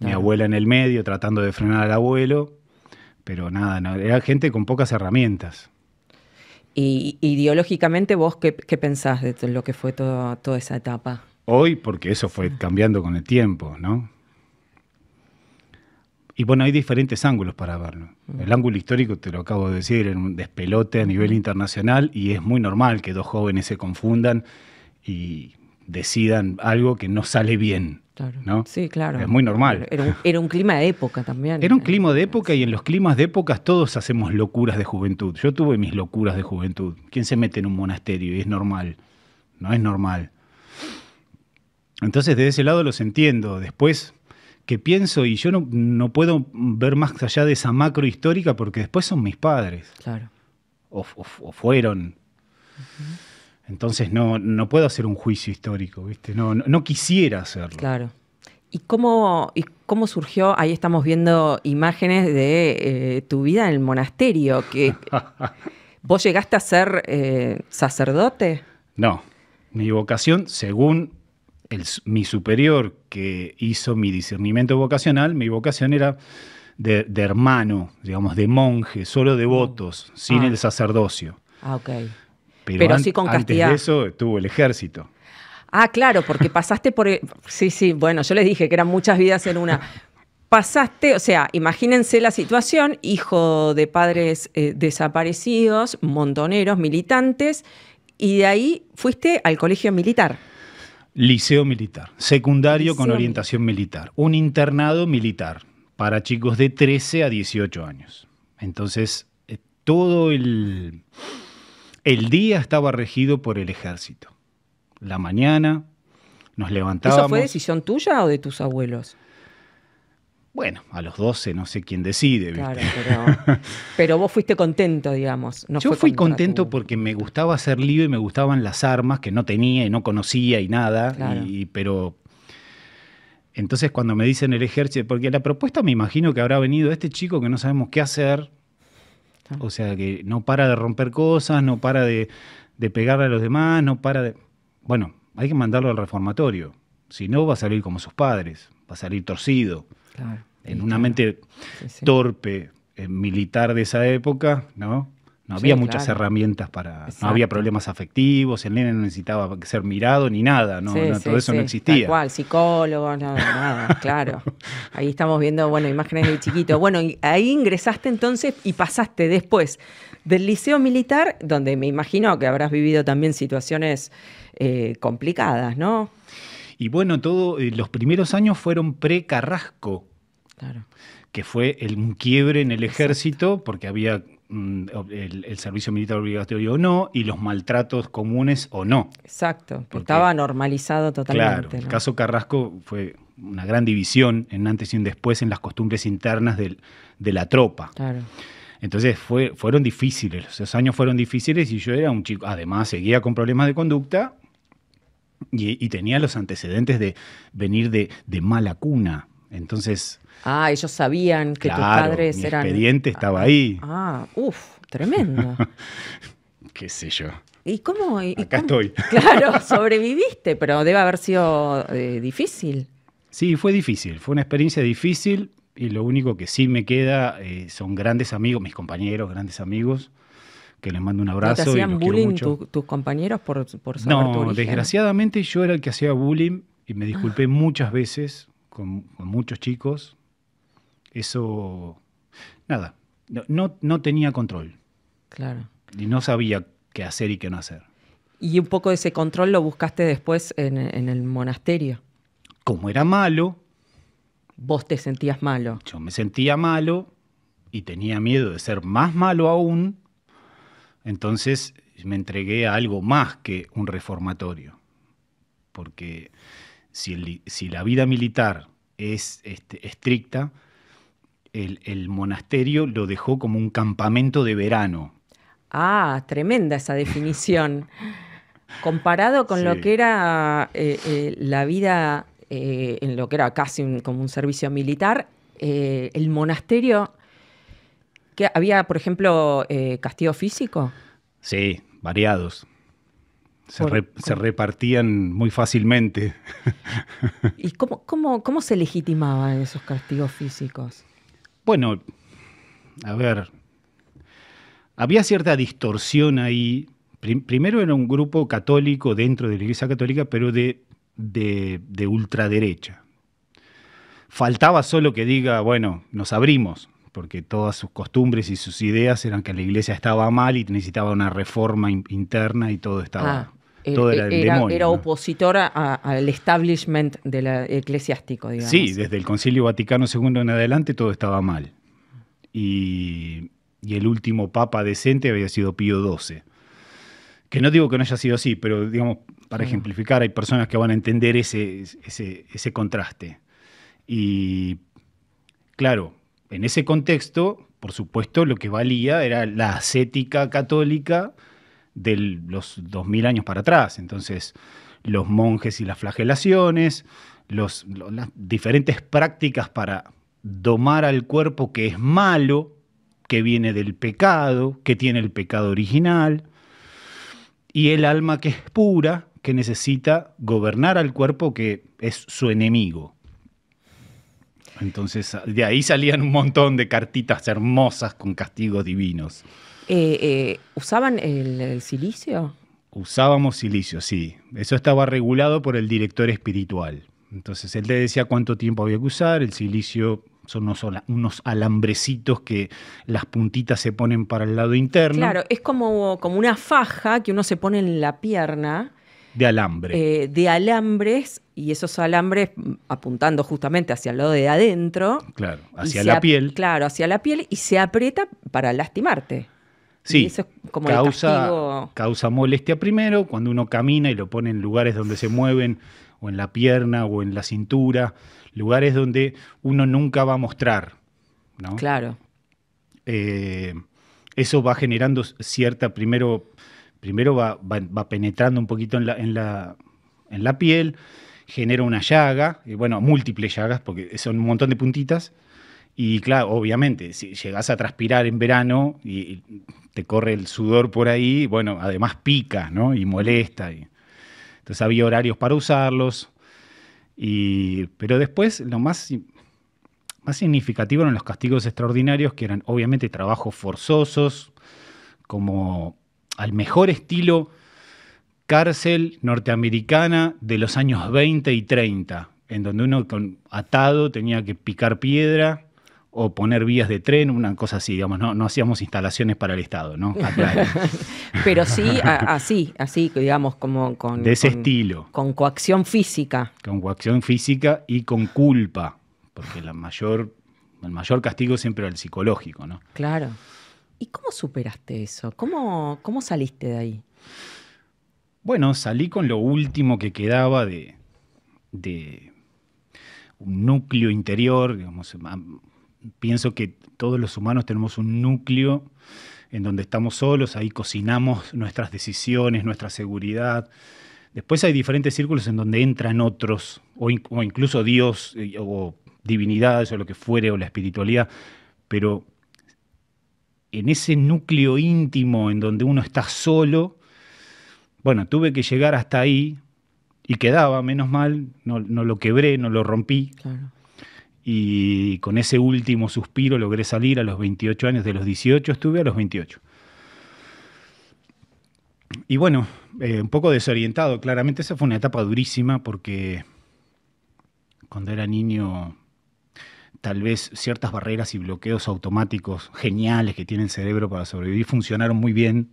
Mi Claro. abuela en el medio tratando de frenar al abuelo, pero nada, no, era gente con pocas herramientas. Y ideológicamente, ¿vos qué, qué pensás de lo que fue todo- toda esa etapa? Hoy, porque eso fue cambiando con el tiempo, ¿no? Y bueno, hay diferentes ángulos para verlo. El ángulo histórico, te lo acabo de decir, en un despelote a nivel internacional y es muy normal que dos jóvenes se confundan y decidan algo que no sale bien. Claro. ¿no? Sí, claro. Es muy normal. Era un, era un clima de época también. Era un clima de época y en los climas de épocas todos hacemos locuras de juventud. Yo tuve mis locuras de juventud. ¿Quién se mete en un monasterio y es normal? No es normal. Entonces, de ese lado los entiendo. Después, que pienso, y yo no, no puedo ver más allá de esa macro histórica porque después son mis padres, Claro. o, o- o fueron. Entonces, no, no puedo hacer un juicio histórico, ¿viste? No, no, no quisiera hacerlo. Claro. ¿Y cómo, ¿Y cómo surgió? Ahí estamos viendo imágenes de eh, tu vida en el monasterio. Que, ¿Vos llegaste a ser eh, sacerdote? No, mi vocación, según el mi superior que hizo mi discernimiento vocacional, mi vocación era de, de hermano, digamos, de monje, solo devotos, sin Ah. el sacerdocio. Ah, ok. Pero, Pero an- sí con antes castidad. de eso estuvo el ejército. Ah, claro, porque pasaste por... el- Sí, sí, bueno, yo les dije que eran muchas vidas en una. Pasaste, o sea, imagínense la situación, hijo de padres eh, desaparecidos, montoneros, militantes, y de ahí fuiste al colegio militar. Liceo militar, secundario con orientación militar, un internado militar para chicos de 13 a 18 años. Entonces, eh, todo el, el día estaba regido por el ejército. La mañana nos levantábamos. ¿Eso fue decisión tuya o de tus abuelos? Bueno, a los 12 no sé quién decide. ¿viste? Claro, pero, pero vos fuiste contento, digamos. no Yo fui contento tu- porque me gustaba ser libre y me gustaban las armas que no tenía y no conocía y nada. Claro. Y, pero entonces cuando me dicen el ejército, porque la propuesta me imagino que habrá venido este chico que no sabemos qué hacer, O sea que no para de romper cosas, no para de, de pegarle a los demás, no para de... Bueno, hay que mandarlo al reformatorio, si no va a salir como sus padres, va a salir torcido, Claro, en una claro, mente sí, sí. torpe, eh, militar de esa época, ¿no? No Sí, había muchas claro. herramientas para. Exacto. No había problemas afectivos, el nene no necesitaba ser mirado ni nada, no, Sí, no, sí, todo eso no existía. Tal cual, psicólogo, no, nada, claro. Ahí estamos viendo, bueno, imágenes de chiquito. Bueno, ahí ingresaste entonces y pasaste después del liceo militar, donde me imagino que habrás vivido también situaciones eh, complicadas, ¿no? Y bueno, todo, eh, los primeros años fueron pre-Carrasco, Claro. que fue el, un quiebre en el ejército, porque había el, el servicio militar obligatorio o no, y los maltratos comunes o no. Exacto, Porque- estaba normalizado totalmente. Claro, el caso Carrasco fue una gran división en antes y un después en las costumbres internas del- de la tropa. Claro. Entonces fue, fueron difíciles, esos años fueron difíciles y yo era un chico, además seguía con problemas de conducta y, y tenía los antecedentes de venir de, de mala cuna. Entonces, Ah, ellos sabían que tus padres mi eran. expediente estaba ahí. Ah, uff, tremendo. qué sé yo, ¿Y cómo? y acá cómo- estoy. Claro, sobreviviste, pero debe haber sido eh, difícil. Sí, fue difícil, fue una experiencia difícil y lo único que sí me queda eh, son grandes amigos, mis compañeros, grandes amigos, que les mando un ¿No te abrazo. y hacían los quiero bullying mucho. tu- tus compañeros por, por saber tu No, origen? desgraciadamente yo era el que hacía bullying y me disculpé Ah. muchas veces con, con muchos chicos. Eso, nada, no, no, no tenía control Claro. y no sabía qué hacer y qué no hacer. Y un poco de ese control lo buscaste después en, en el monasterio. Como era malo, Vos te sentías malo. yo me sentía malo y tenía miedo de ser más malo aún, entonces me entregué a algo más que un reformatorio. Porque si, el- si la vida militar es este, estricta, el, el monasterio lo dejó como un campamento de verano. Ah, tremenda esa definición. Comparado con lo que era eh, eh, la vida eh, en lo que era casi un- como un servicio militar, el monasterio, que había, por ejemplo, castigo físico. Sí, variados. Se, Por- re- se repartían muy fácilmente. ¿Y cómo, cómo, cómo se legitimaban esos castigos físicos? Bueno, a ver, había cierta distorsión ahí. Prim- primero era un grupo católico dentro de la Iglesia Católica, pero de, de, de ultraderecha. Faltaba solo que diga, bueno, nos abrimos, porque todas sus costumbres y sus ideas eran que la Iglesia estaba mal y necesitaba una reforma in- interna y todo estaba... Ah, todo eh, era el opositor a- a- al establishment de la eclesiástico, digamos. Sí, desde el Concilio Vaticano II en adelante todo estaba mal. Y, y el último papa decente había sido Pío XII. Que no digo que no haya sido así, pero digamos, para ejemplificar, hay personas que van a entender ese, ese, ese contraste. Y claro, en ese contexto, por supuesto, lo que valía era la ascética católica de los 2000 años para atrás. Entonces, los monjes y las flagelaciones, los, lo- las diferentes prácticas para domar al cuerpo que es malo, que viene del pecado, que tiene el pecado original, y el alma que es pura, que necesita gobernar al cuerpo que es su enemigo. Entonces, de ahí salían un montón de cartitas hermosas con castigos divinos. Eh, eh, ¿Usaban el, el silicio? Usábamos silicio, sí. Eso estaba regulado por el director espiritual. Entonces él te decía cuánto tiempo había que usar. El silicio son unos, alambrecitos que las puntitas se ponen para el lado interno Claro, es como, como una faja que uno se pone en la pierna de alambre. eh, de alambres y esos alambres apuntando justamente hacia el lado de adentro. claro, hacia la piel. Claro, hacia la piel y se aprieta para lastimarte. Sí, Y eso es como causa, causa molestia primero cuando uno camina y lo pone en lugares donde se mueven, o en la pierna, o en la cintura, lugares donde uno nunca va a mostrar. ¿no? Claro. eh, eso va generando cierta, primero, primero va, va- va penetrando un poquito en la, en, la, en la piel, genera una llaga, y bueno, múltiples llagas, porque son un montón de puntitas, y claro, obviamente, si llegas a transpirar en verano y, y te corre el sudor por ahí, bueno, además pica, ¿no? Y molesta. entonces había horarios para usarlos, y, pero después lo más más significativo eran los castigos extraordinarios, que eran obviamente trabajos forzosos, como al mejor estilo cárcel norteamericana de los años 20 y 30, en donde uno atado tenía que picar piedra o poner vías de tren, una cosa así, digamos, no, no hacíamos instalaciones para el Estado, ¿no? Aclaro. Pero sí, a- así, así, digamos, como con... De ese con- estilo, Con coacción física. con coacción física y con culpa, porque la mayor, el mayor castigo siempre era el psicológico, ¿no? Claro. ¿Y cómo superaste eso? ¿Cómo, cómo saliste de ahí? Bueno, salí con lo último que quedaba de, de un núcleo interior, digamos, am- pienso que todos los humanos tenemos un núcleo en donde estamos solos, ahí cocinamos nuestras decisiones, nuestra seguridad. Después hay diferentes círculos en donde entran otros, o, in- o incluso Dios, eh, o divinidades, o lo que fuere, o la espiritualidad, pero en ese núcleo íntimo en donde uno está solo, bueno, tuve que llegar hasta ahí y quedaba, menos mal, no, no lo quebré, no lo rompí. Y con ese último suspiro logré salir a los 28 años, de los 18 estuve a los 28. Y bueno, eh, un poco desorientado, claramente esa fue una etapa durísima porque cuando era niño tal vez ciertas barreras y bloqueos automáticos geniales que tiene el cerebro para sobrevivir funcionaron muy bien,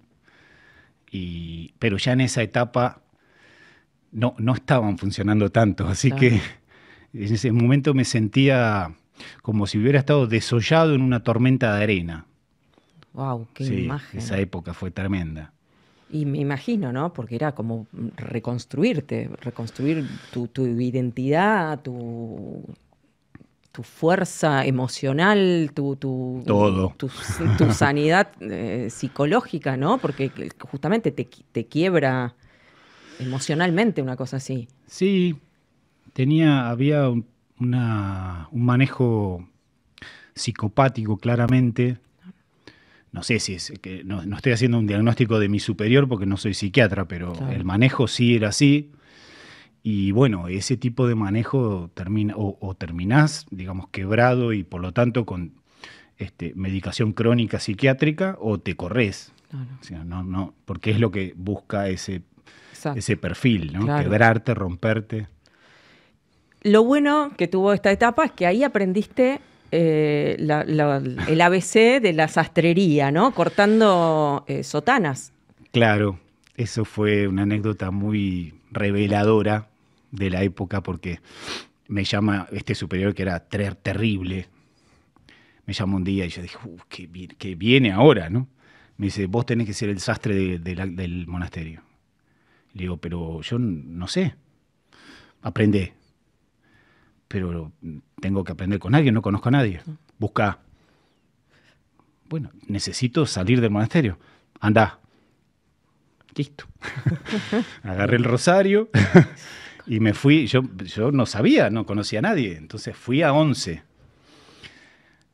y, pero ya en esa etapa no, no estaban funcionando tanto, así Claro. que en ese momento me sentía como si hubiera estado desollado en una tormenta de arena. Wow, qué Sí, imagen. esa época fue tremenda. Y me imagino, ¿no? Porque era como reconstruirte, reconstruir tu, tu identidad, tu, tu fuerza emocional, tu, tu, Todo. tu, tu sanidad eh, psicológica, ¿no? Porque que- justamente te quiebra emocionalmente una cosa así. Sí, tenía, había un, una- un manejo psicopático claramente. No sé si es que no, no estoy haciendo un diagnóstico de mi superior porque no soy psiquiatra, pero Claro. el manejo sí era así. Y bueno, ese tipo de manejo termina, o, o terminás, digamos, quebrado y por lo tanto con este, medicación crónica psiquiátrica, o te corres. Claro. O sea, no, no, porque es lo que busca ese, Exacto. ese perfil, ¿no? Claro. Quebrarte, romperte. Lo bueno que tuvo esta etapa es que ahí aprendiste eh, el ABC de la sastrería, ¿no? Cortando eh, sotanas. Claro, eso fue una anécdota muy reveladora de la época porque me llama este superior que era ter- terrible. Me llama un día y yo dije, "Uh, ¿qué, vi- qué viene ahora, ¿no? Me dice, vos tenés que ser el sastre del monasterio. Le digo, pero yo no sé. Aprendé. Pero tengo que aprender con alguien, no conozco a nadie. Busca. Bueno, necesito salir del monasterio. Anda. Listo. Agarré el rosario y me fui. Yo, yo no sabía, no conocía a nadie. Entonces fui a 11.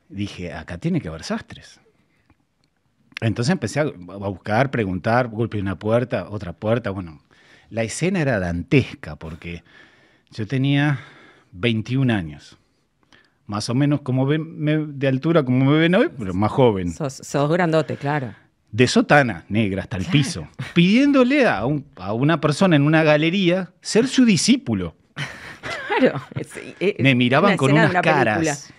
Dije, acá tiene que haber sastres. Entonces empecé a, a buscar, preguntar, golpeé una puerta, otra puerta. Bueno, la escena era dantesca porque yo tenía 21 años. Más o menos como ven, me- de altura como me ven hoy, pero más joven. Sos, sos grandote, claro. De sotana negra hasta el piso, pidiéndole a, un- a una persona en una galería ser su discípulo. Claro. es- es Me miraban una con unas una película. caras.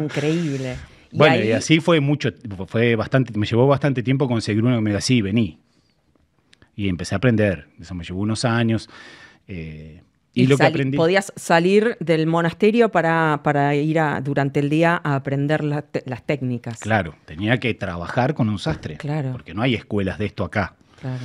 Increíble. Y Bueno, ahí- y así fue mucho, fue bastante, me llevó bastante tiempo conseguir uno que me diga, sí, vení. Y empecé a aprender. Eso me llevó unos años. eh, y, y lo que sali- aprendí. podías salir del monasterio para, para ir a, durante el día a aprender la las técnicas. Claro, tenía que trabajar con un sastre. Claro. Porque no hay escuelas de esto acá. Claro.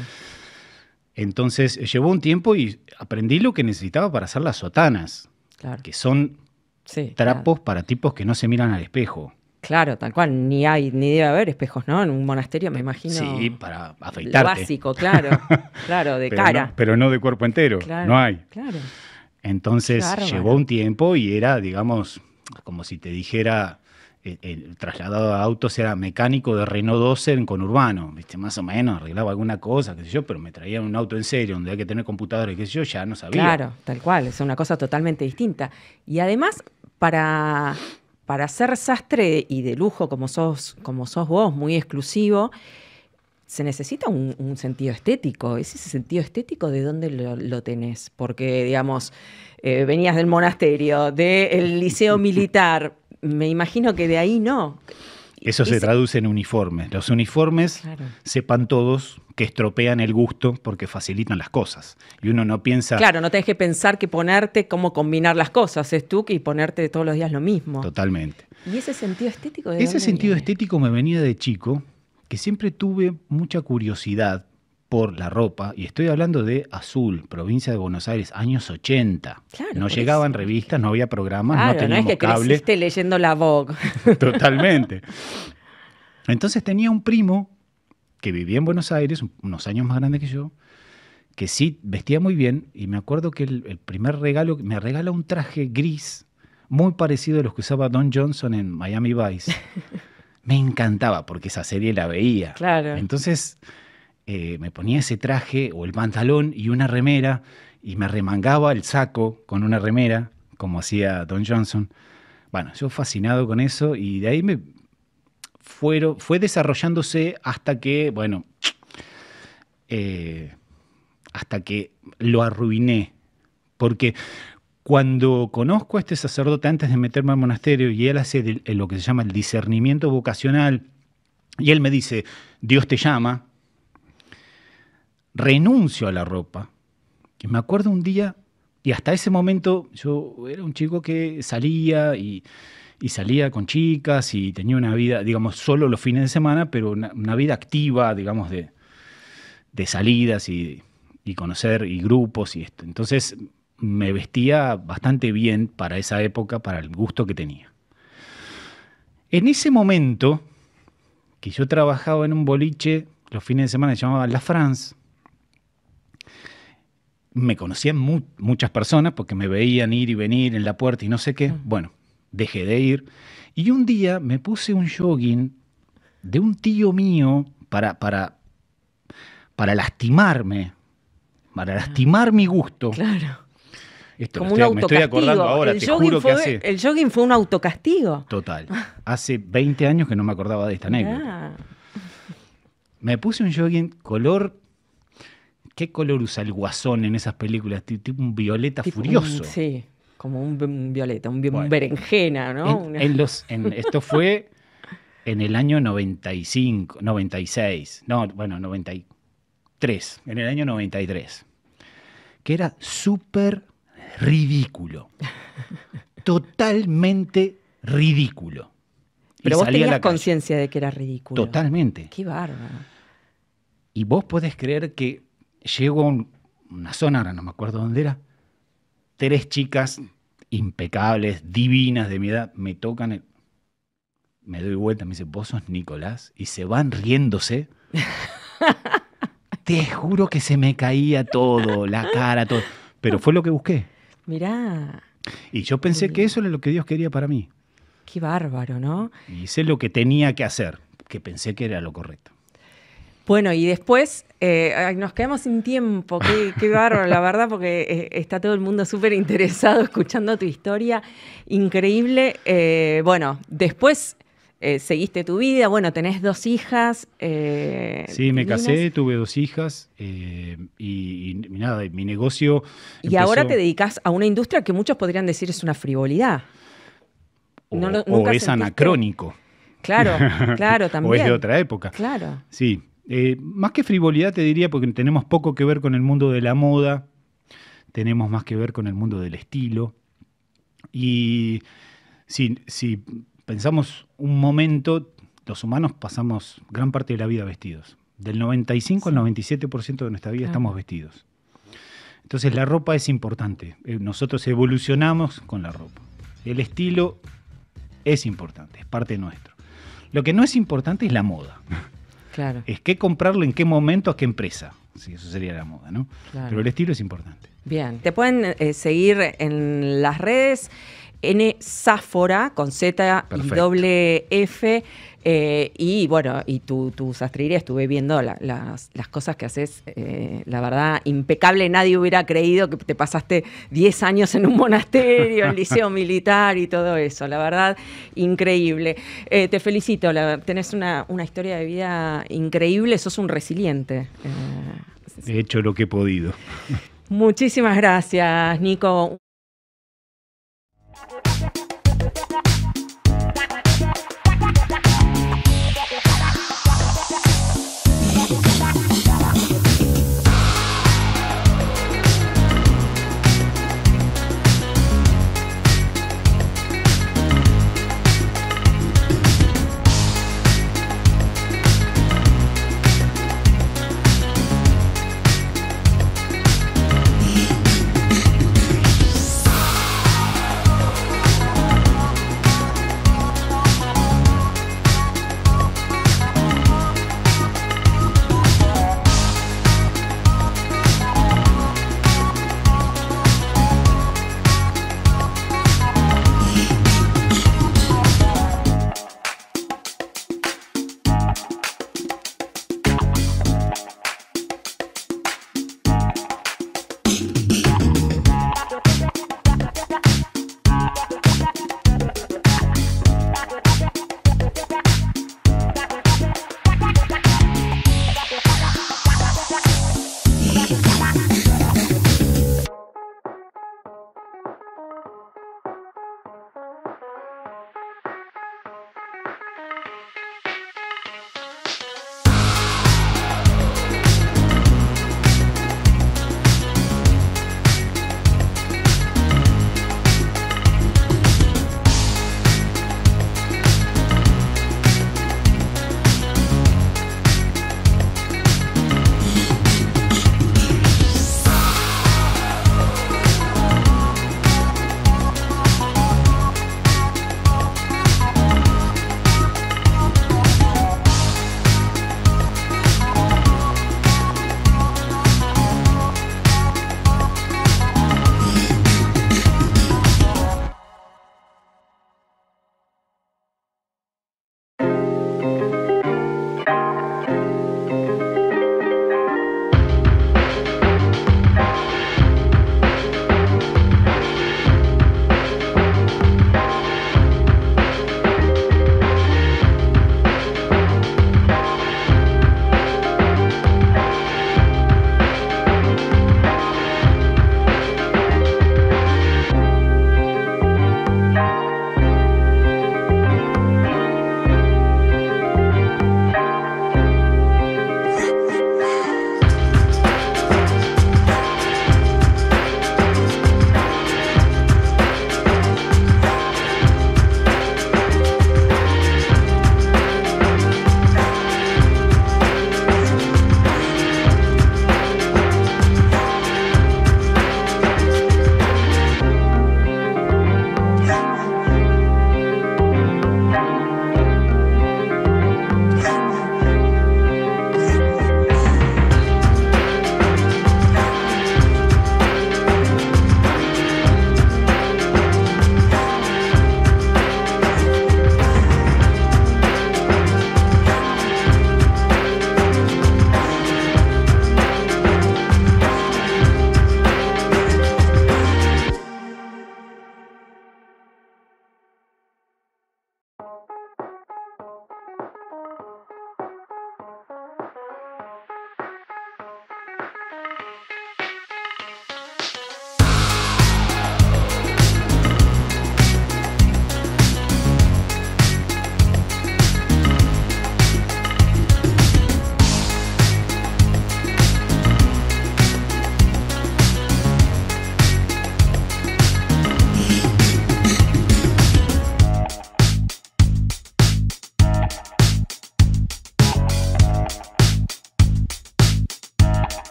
Entonces llevó un tiempo y aprendí lo que necesitaba para hacer las sotanas, Claro. que son Sí, trapos para tipos que no se miran al espejo. Claro, tal cual. Ni hay, ni debe haber espejos, ¿no? En un monasterio, me imagino. Sí, para Lo afeitarte. básico, claro. Claro, de pero cara. No, pero no de cuerpo entero. Claro, No hay. Claro. Entonces llevó un tiempo y era, digamos, como si te dijera, el, el trasladado a autos era mecánico de Renault 12 en conurbano, ¿viste? Más o menos, arreglaba alguna cosa, qué sé yo, pero me traían un auto en serio donde hay que tener computadora y qué sé yo, ya no sabía. Claro, tal cual, es una cosa totalmente distinta. Y además, para, para ser sastre y de lujo como sos, como sos vos, muy exclusivo, se necesita un, un sentido estético. ¿Es ese sentido estético de dónde lo, lo tenés? Porque, digamos, eh, venías del monasterio, del liceo militar. Me imagino que de ahí no. Eso se traduce en uniformes. Los uniformes, Claro. sepan todos que estropean el gusto porque facilitan las cosas. Y uno no piensa Claro, no tenés que pensar que ponerte cómo combinar las cosas, es tú que ponerte todos los días lo mismo. totalmente. ¿Y ese sentido estético de Ese dónde sentido viene? estético me venía de chico, que siempre tuve mucha curiosidad por la ropa, y estoy hablando de Azul, provincia de Buenos Aires, años 80. Claro, no llegaban eso. revistas, no había programas, Claro, no no, es teníamos que cable. creciste leyendo la Vogue. Totalmente. Entonces tenía un primo que vivía en Buenos Aires, un- unos años más grande que yo, que sí vestía muy bien, y me acuerdo que el, el primer regalo, me regala un traje gris, muy parecido a los que usaba Don Johnson en Miami Vice. Me encantaba porque esa serie la veía. Claro. Entonces eh, me ponía ese traje o el pantalón y una remera y me remangaba el saco con una remera, como hacía Don Johnson. Bueno, yo fascinado con eso y de ahí me fue desarrollándose hasta que, bueno, eh, hasta que lo arruiné. Porque cuando conozco a este sacerdote antes de meterme al monasterio y él hace lo que se llama el discernimiento vocacional, y él me dice, Dios te llama, renuncio a la ropa. Me acuerdo un día, y hasta ese momento yo era un chico que salía y, y salía con chicas y tenía una vida, digamos, solo los fines de semana, pero una, una vida activa, digamos, de, de salidas y, y conocer y grupos y esto. Entonces me vestía bastante bien para esa época, para el gusto que tenía. En ese momento, que yo trabajaba en un boliche, los fines de semana se llamaba La France, me conocían mu- muchas personas porque me veían ir y venir en la puerta y no sé qué. Bueno, dejé de ir. Y un día me puse un jogging de un tío mío para, para, para lastimarme, para lastimar mi gusto. Claro. Esto Como un me estoy acordando ahora, el, te jogging que fue, hace... el jogging fue un autocastigo. Total. Hace 20 años que no me acordaba de esta anécdota. Ah, Me puse un jogging color. ¿Qué color usa el guasón en esas películas? Ti- Tipo un violeta tipo furioso. sí, como un, un violeta, un, Bueno. berenjena, ¿no? En- los, en- esto fue en el año 95, 96. No, bueno, 93. En el año 93. Que era súper ridículo. Totalmente ridículo. Y Pero vos a la tenías conciencia de que era ridículo. Totalmente. Qué bárbaro. Y vos podés creer que llego a un- una zona, ahora no me acuerdo dónde era, tres chicas impecables, divinas de mi edad, me tocan, el- me doy vuelta, me dicen, vos sos Nicolás, y se van riéndose. Te juro que se me caía todo, la cara, todo. Pero fue lo que busqué. Mirá, Y yo pensé que eso era lo que Dios quería para mí. qué bárbaro, ¿no? Y hice lo que tenía que hacer, que pensé que era lo correcto. Bueno, y después eh, nos quedamos sin tiempo. Qué, qué bárbaro, la verdad, porque eh, está todo el mundo súper interesado escuchando tu historia. Increíble. Eh, bueno, después seguiste tu vida. Bueno, tenés dos hijas. Sí, me casé, tuve dos hijas y, y nada, mi negocio. Y ahora te dedicas a una industria que muchos podrían decir es una frivolidad. O, no lo- o nunca es sentiste- anacrónico. Claro, claro, también. o es de otra época. Claro. Sí. Eh, más que frivolidad te diría porque tenemos poco que ver con el mundo de la moda, tenemos más que ver con el mundo del estilo. Y si, si pensamos un momento, los humanos pasamos gran parte de la vida vestidos. Del 95 al 97% de nuestra vida Claro. estamos vestidos. Entonces la ropa es importante. Eh, Nosotros evolucionamos con la ropa. El estilo es importante, es parte nuestro. Lo que no es importante es la moda. Claro. Es qué comprarlo en qué momento, a qué empresa. Sí, eso sería la moda, ¿no? Claro. Pero el estilo es importante. Bien, te pueden eh, seguir en las redes N Sáfora, con Z y doble F. eh, y bueno, y tu, tu sastrería, estuve viendo la- las, las cosas que haces, eh, la verdad, impecable. Nadie hubiera creído que te pasaste 10 años en un monasterio, en liceo militar y todo eso. La verdad, increíble. Eh, te felicito, la- tenés una, una historia de vida increíble, sos un resiliente. He hecho lo que he podido. Muchísimas gracias, Nico.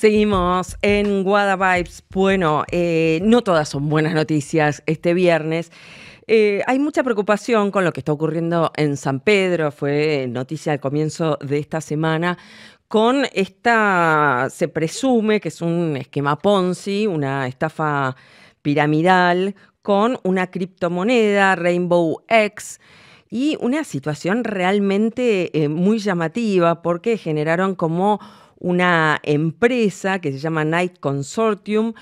Seguimos en Guada Vibes. Bueno, eh, no todas son buenas noticias este viernes. Eh, hay mucha preocupación con lo que está ocurriendo en San Pedro, fue noticia al comienzo de esta semana, con esta, se presume que es un esquema Ponzi, una estafa piramidal con una criptomoneda, Rainbow X, y una situación realmente eh, muy llamativa porque generaron como una empresa que se llama Night Consortium,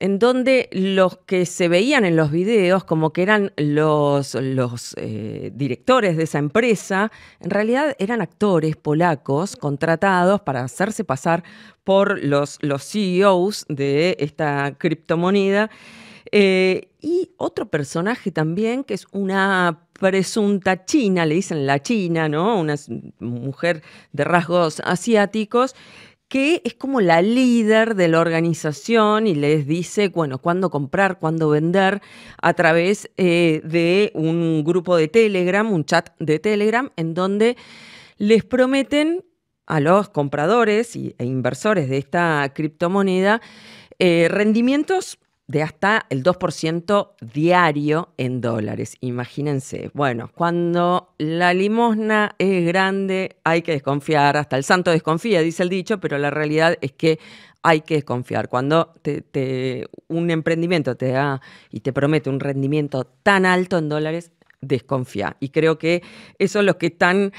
en donde los que se veían en los videos como que eran los, eh, directores de esa empresa, en realidad eran actores polacos contratados para hacerse pasar por los, los CEOs de esta criptomoneda. Eh, y otro personaje también, que es una presunta china, le dicen la china, ¿no? Una mujer de rasgos asiáticos, que es como la líder de la organización y les dice, bueno, cuándo comprar, cuándo vender, a través eh, de un grupo de Telegram, un chat de Telegram, en donde les prometen a los compradores e inversores de esta criptomoneda eh, rendimientos de hasta el 2% diario en dólares. Imagínense. Bueno, cuando la limosna es grande hay que desconfiar, hasta el santo desconfía, dice el dicho, pero la realidad es que hay que desconfiar. Cuando te, un emprendimiento te da y te promete un rendimiento tan alto en dólares, desconfía. Y creo que eso es lo que están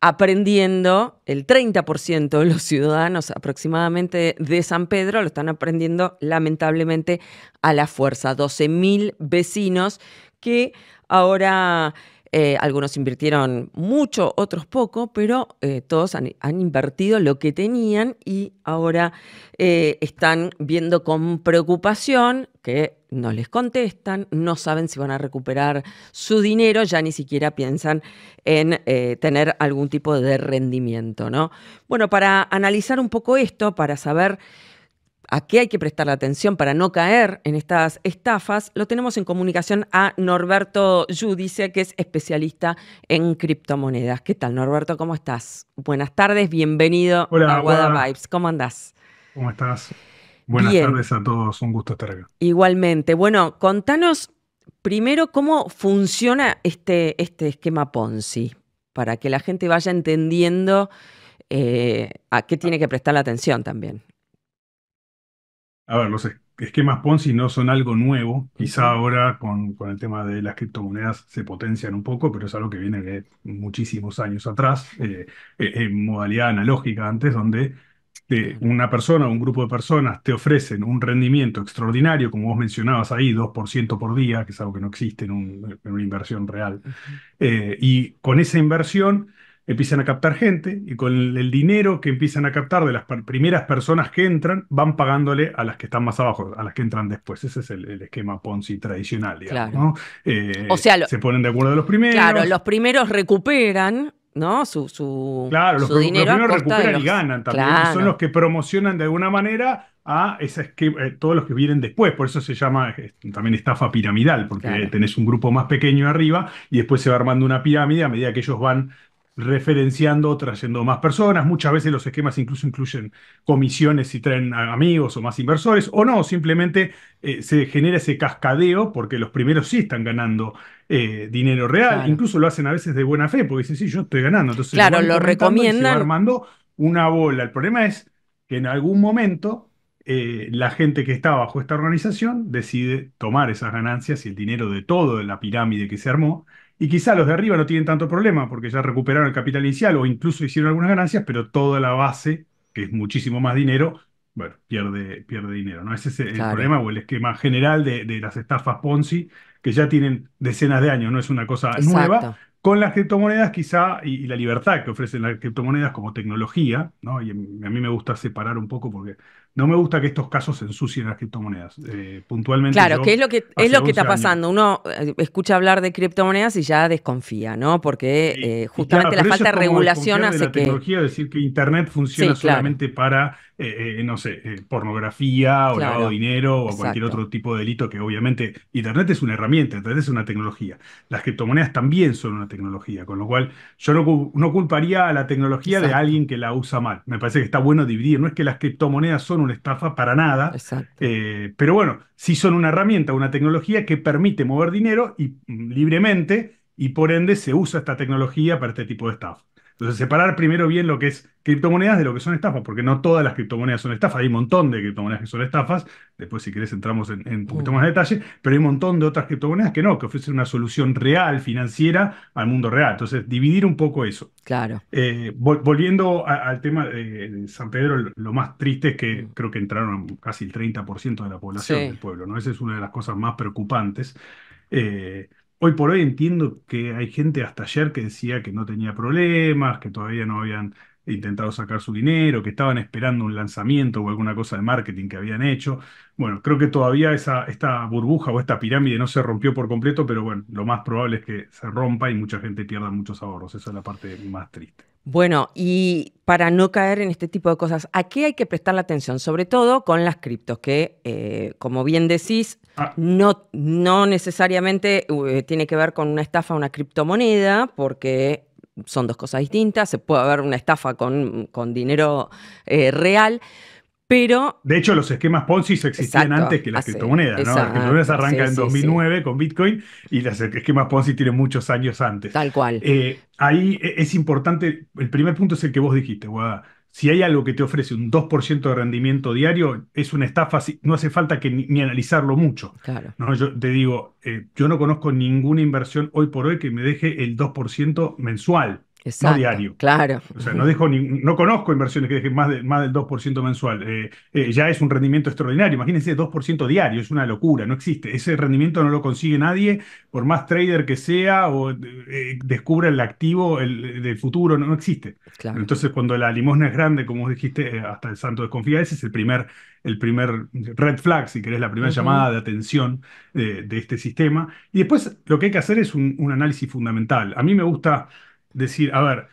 aprendiendo, el 30% de los ciudadanos aproximadamente de San Pedro lo están aprendiendo lamentablemente a la fuerza. 12.000 vecinos que ahora eh, algunos invirtieron mucho, otros poco, pero eh, todos han, invertido lo que tenían y ahora eh, están viendo con preocupación que no les contestan, no saben si van a recuperar su dinero, ya ni siquiera piensan en tener algún tipo de rendimiento, ¿no? Bueno, para analizar un poco esto, para saber a qué hay que prestar atención para no caer en estas estafas, lo tenemos en comunicación a Norberto Judice, que es especialista en criptomonedas. ¿Qué tal, Norberto? ¿Cómo estás? Buenas tardes, bienvenido a Guada Vibes. ¿Cómo andás? ¿Cómo estás? Buenas tardes a todos, un gusto estar acá. Igualmente. Bueno, contanos primero cómo funciona este, este esquema Ponzi, para que la gente vaya entendiendo eh, a qué tiene que prestar la atención también. A ver, los esquemas Ponzi no son algo nuevo. Quizá ahora con, con, el tema de las criptomonedas se potencian un poco, pero es algo que viene de muchísimos años atrás, eh, eh, en modalidad analógica antes, donde eh, una persona o un grupo de personas te ofrecen un rendimiento extraordinario, como vos mencionabas ahí, 2% por día, que es algo que no existe en, una inversión real. y con esa inversión empiezan a captar gente y con el dinero que empiezan a captar de las primeras personas que entran, van pagándole a las que están más abajo, a las que entran después. Ese es el, esquema Ponzi tradicional, digamos. Eh, o sea, se ponen de acuerdo los primeros. Claro, los primeros recuperan ¿no? Su, su, claro, los, dinero los primeros recuperan y ganan también. Son los que promocionan de alguna manera a ese eh, todos los que vienen después. Por eso se llama eh, también estafa piramidal, porque tenés un grupo más pequeño arriba y después se va armando una pirámide a medida que ellos van referenciando, trayendo más personas. Muchas veces los esquemas incluso incluyen comisiones si traen amigos o más inversores, o no, simplemente eh, se genera ese cascadeo porque los primeros sí están ganando eh, dinero real, incluso lo hacen a veces de buena fe, porque dicen, sí, yo estoy ganando. Entonces, claro, lo recomiendan. armando una bola. El problema es que en algún momento eh, la gente que está bajo esta organización decide tomar esas ganancias y el dinero de todo de la pirámide que se armó y quizá los de arriba no tienen tanto problema porque ya recuperaron el capital inicial o incluso hicieron algunas ganancias, pero toda la base, que es muchísimo más dinero, bueno, pierde, pierde dinero. ¿no? Ese es el problema o el esquema general de, las estafas Ponzi, que ya tienen decenas de años, no es una cosa nueva. Con las criptomonedas quizá y, la libertad que ofrecen las criptomonedas como tecnología, ¿no? y a mí me gusta separar un poco porque no me gusta que estos casos ensucien las criptomonedas. Eh, puntualmente. Claro, yo, que es lo que es hace lo que 11 está años- pasando. Uno eh, escucha hablar de criptomonedas y ya desconfía, ¿no? Porque eh, justamente claro, la falta de regulación desconfiar de hace la que tecnología, decir que Internet funciona Sí, claro. solamente para, eh, eh, no sé, eh, pornografía o Claro, lavado de dinero o cualquier otro tipo de delito que obviamente Internet es una herramienta, Internet es una tecnología. Las criptomonedas también son una tecnología, con lo cual yo no, no culparía a la tecnología de alguien que la usa mal. Me parece que está bueno dividir. No es que las criptomonedas son una estafa para nada. Eh, pero bueno, sí son una herramienta, una tecnología que permite mover dinero y, mm, libremente y por ende se usa esta tecnología para este tipo de estafa. Entonces, separar primero bien lo que es criptomonedas de lo que son estafas, porque no todas las criptomonedas son estafas. Hay un montón de criptomonedas que son estafas. Después, si querés, entramos en, en un poquito más de detalle. Pero hay un montón de otras criptomonedas que no, que ofrecen una solución real, financiera, al mundo real. Entonces, dividir un poco eso. Claro. Eh, vol- volviendo a- al tema de, San Pedro, lo, lo más triste es que Mm. creo que entraron casi el 30% de la población Sí. del pueblo, ¿no? Esa es una de las cosas más preocupantes. Eh, hoy por hoy entiendo que hay gente hasta ayer que decía que no tenía problemas, que todavía no habían intentado sacar su dinero, que estaban esperando un lanzamiento o alguna cosa de marketing que habían hecho. Bueno, creo que todavía esa, esta burbuja o esta pirámide no se rompió por completo, pero bueno, lo más probable es que se rompa y mucha gente pierda muchos ahorros. Esa es la parte más triste. Bueno, y para no caer en este tipo de cosas, ¿a qué hay que prestarle atención? Sobre todo con las criptos, que, eh, como bien decís, Ah. no, no necesariamente eh, tiene que ver con una estafa, una criptomoneda, porque son dos cosas distintas. Se puede haber una estafa con, con dinero eh, real, pero De hecho, los esquemas Ponzi existían Exacto, antes que las criptomonedas, ¿no? Las criptomonedas arrancan sí, en sí, 2009 con Bitcoin y los esquemas Ponzi tienen muchos años antes. tal cual. Eh, ahí e- es importante, el primer punto es el que vos dijiste, Guada. Si hay algo que te ofrece un 2% de rendimiento diario, es una estafa, no hace falta que ni, ni analizarlo mucho. Claro. ¿no? Yo te digo, eh, yo no conozco ninguna inversión hoy por hoy que me deje el 2% mensual, Exacto. no diario. Claro. O sea, no, dejo ni- no conozco inversiones que dejen más, de- más del 2% mensual. Eh, eh, ya es un rendimiento extraordinario. Imagínense 2% diario, es una locura, no existe. Ese rendimiento no lo consigue nadie, por más trader que sea o eh, descubra el activo el, del futuro, no, no existe. Claro. Entonces, cuando la limosna es grande, como dijiste, hasta el santo desconfía, ese es el primer, el primer red flag, si querés, la primera llamada de atención de, de este sistema. Y después lo que hay que hacer es un, un análisis fundamental. A mí me gusta decir, a ver,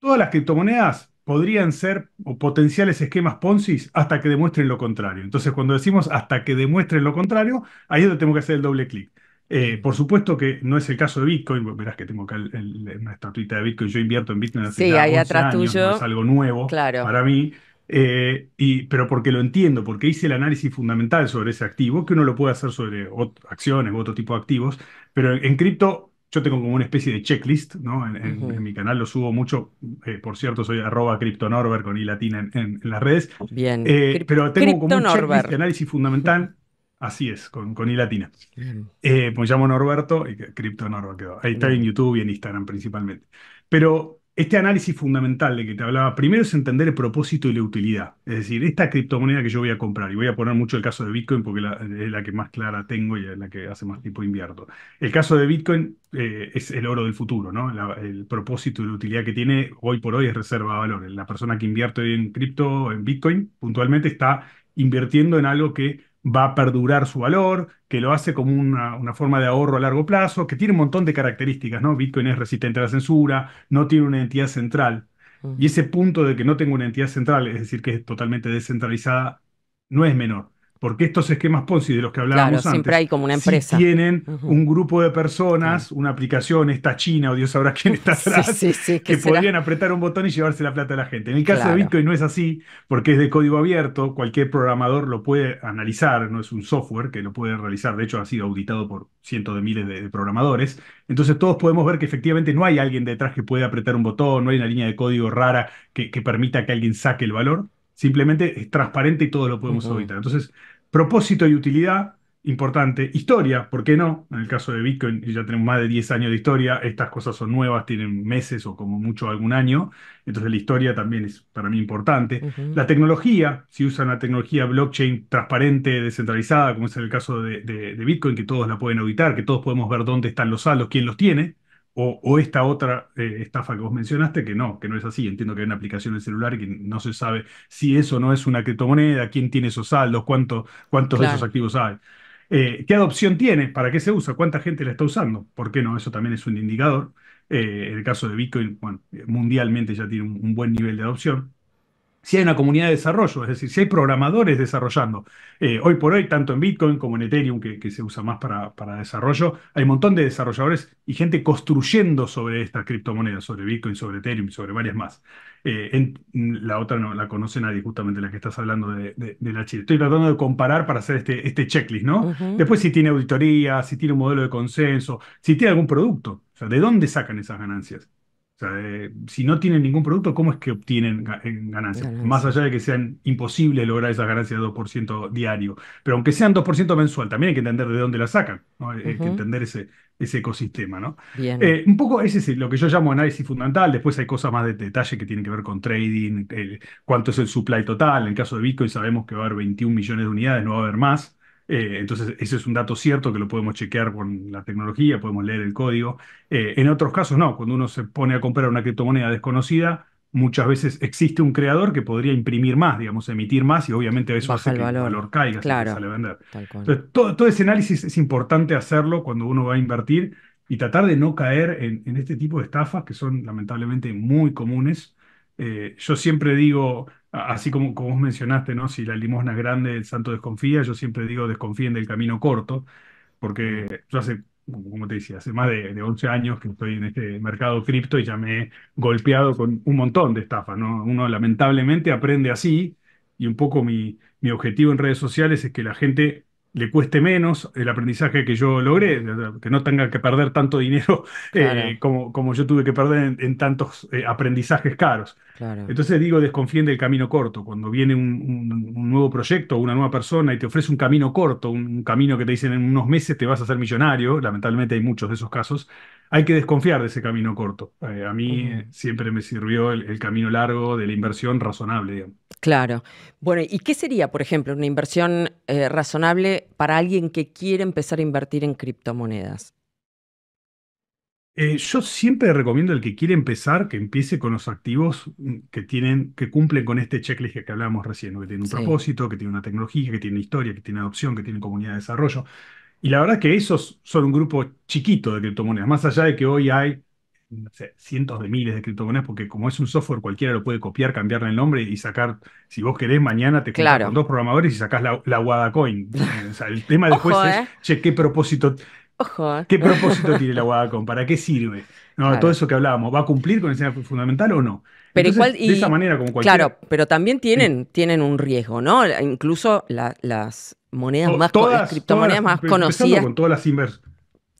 todas las criptomonedas podrían ser o potenciales esquemas Ponzi hasta que demuestren lo contrario. Entonces, cuando decimos hasta que demuestren lo contrario, ahí es donde tenemos que hacer el doble clic. Eh, por supuesto que no es el caso de Bitcoin, verás que tengo acá el- el- una estatuita de Bitcoin, yo invierto en Bitcoin hace Sí, ahí 11 atrás años, tuyo. no es algo nuevo Claro. para mí, eh, y, pero porque lo entiendo, porque hice el análisis fundamental sobre ese activo, que uno lo puede hacer sobre acciones u otro tipo de activos, pero en, en cripto yo tengo como una especie de checklist, ¿no? En, en- Ujú. en mi canal lo subo mucho, eh, por cierto, soy arroba criptonorber con i latina en, las redes, Bien. eh, pero tengo como un checklist de análisis fundamental, así es, con, con i latina. Eh, me llamo Norberto y Norbert quedó. Ahí está en. YouTube y en Instagram principalmente. Pero este análisis fundamental de que te hablaba, primero es entender el propósito y la utilidad. Es decir, esta criptomoneda que yo voy a comprar, y voy a poner mucho el caso de Bitcoin porque es la que más clara tengo y es la que hace más tiempo invierto. El caso de Bitcoin eh, es el oro del futuro, ¿no? El propósito y la utilidad que tiene hoy por hoy es reserva de valor. La persona que invierte en cripto, en Bitcoin, puntualmente está invirtiendo en algo que va a perdurar su valor, que lo hace como una, una forma de ahorro a largo plazo, que tiene un montón de características, ¿no? Bitcoin es resistente a la censura, no tiene una entidad central. Y ese punto de que no tenga una entidad central, es decir, que es totalmente descentralizada, no es menor. Porque estos esquemas Ponzi de los que hablábamos Claro, antes, siempre hay como una sí empresa. tienen un grupo de personas, una aplicación, esta China o Dios sabrá quién está atrás, sí, sí, que que podrían apretar un botón y llevarse la plata a la gente. En el caso Claro. de Bitcoin no es así, porque es de código abierto, cualquier programador lo puede analizar, no es un software que lo puede realizar, de hecho ha sido auditado por cientos de miles de, de programadores, entonces todos podemos ver que efectivamente no hay alguien detrás que pueda apretar un botón, no hay una línea de código rara que, que permita que alguien saque el valor, simplemente es transparente y todos lo podemos auditar. Entonces, propósito y utilidad. Importante. Historia, ¿por qué no? En el caso de Bitcoin, ya tenemos más de 10 años de historia. Estas cosas son nuevas, tienen meses o como mucho algún año. Entonces la historia también es para mí importante. La tecnología, si usan una tecnología blockchain transparente, descentralizada, como es el caso de, de- de Bitcoin, que todos la pueden auditar, que todos podemos ver dónde están los saldos, quién los tiene, o, o esta otra eh, estafa que vos mencionaste, que no, que no es así. Entiendo que hay una aplicación en el celular y que no se sabe si eso no es una criptomoneda, quién tiene esos saldos, cuánto, cuántos de esos activos hay. Eh, ¿qué adopción tiene? ¿Para qué se usa? ¿Cuánta gente la está usando? ¿Por qué no? Eso también es un indicador. Eh, en el caso de Bitcoin, bueno, mundialmente ya tiene un, un buen nivel de adopción si hay una comunidad de desarrollo, es decir, si hay programadores desarrollando. Eh, hoy por hoy, tanto en Bitcoin como en Ethereum, que, que se usa más para, para desarrollo, hay un montón de desarrolladores y gente construyendo sobre estas criptomonedas, sobre Bitcoin, sobre Ethereum, sobre varias más. Eh, en- la otra no la conoce nadie, justamente la que estás hablando de, de- de la Chile. Estoy tratando de comparar para hacer este, este checklist, ¿no? Después, si tiene auditoría, si tiene un modelo de consenso, si tiene algún producto. O sea, ¿de dónde sacan esas ganancias? O sea, eh, si no tienen ningún producto, ¿cómo es que obtienen ga- eh, ganancias? Más allá de que sean imposibles lograr esas ganancias de 2% diario. Pero aunque sean 2% mensual, también hay que entender de dónde las sacan, ¿no? Hay hay que entender ese, ese ecosistema, ¿no? Bien. Eh, un poco ese es lo que yo llamo análisis fundamental. Después hay cosas más de detalle que tienen que ver con trading, eh, cuánto es el supply total. En el caso de Bitcoin sabemos que va a haber 21 millones de unidades, no va a haber más. Eh, entonces, ese es un dato cierto que lo podemos chequear con la tecnología, podemos leer el código. Eh, en otros casos no, cuando uno se pone a comprar una criptomoneda desconocida, muchas veces existe un creador que podría imprimir más, digamos, emitir más y obviamente eso Baja hace el que el valor. valor caiga Claro. sale a vender. Entonces, todo, todo ese análisis es importante hacerlo cuando uno va a invertir y tratar de no caer en, en este tipo de estafas que son lamentablemente muy comunes. Eh, yo siempre digo, así como, como vos mencionaste, ¿no? Si la limosna grande, el santo desconfía, yo siempre digo desconfíen del camino corto, porque yo hace, como te decía, hace más de, de 11 años que estoy en este mercado cripto y ya me he golpeado con un montón de estafas, ¿no? Uno lamentablemente aprende así y un poco mi, mi objetivo en redes sociales es que la gente le cueste menos el aprendizaje que yo logré, que no tenga que perder tanto dinero Claro. eh, como, como yo tuve que perder en, en tantos eh, aprendizajes caros. Claro. Entonces digo, desconfíen del camino corto. Cuando viene un, un- un nuevo proyecto, una nueva persona y te ofrece un camino corto, un, un camino que te dicen en unos meses te vas a hacer millonario, lamentablemente hay muchos de esos casos, hay que desconfiar de ese camino corto. Eh, a mí eh, siempre me sirvió el, el camino largo de la inversión razonable, digamos. Claro. Bueno, ¿y qué sería, por ejemplo, una inversión eh, razonable para alguien que quiere empezar a invertir en criptomonedas? Eh, yo siempre recomiendo al que quiere empezar que empiece con los activos mm, que tienen, que cumplen con este checklist que hablábamos recién, que tienen un Sí. propósito, que tienen una tecnología, que tienen historia, que tienen adopción, que tienen comunidad de desarrollo. Y la verdad que esos son un grupo chiquito de criptomonedas, más allá de que hoy hay no sé, cientos de miles de criptomonedas, porque como es un software, cualquiera lo puede copiar, cambiarle el nombre y sacar, si vos querés, mañana te Claro. con dos programadores y sacás la, la Wadacoin. O sea, el tema después Ojo, es, ¿eh? che, ¿qué propósito Ojo. ¿eh? ¿Qué propósito tiene la Wacom? ¿Para qué sirve? No, Claro. todo eso que hablábamos, ¿va a cumplir con ese fundamental o no? Pero Entonces, igual, y- de esa manera, como cualquiera. Claro, pero también tienen, tienen un riesgo, ¿no? Incluso la- las monedas más, co- las todas- criptomonedas todas más conocidas, con todas las invers-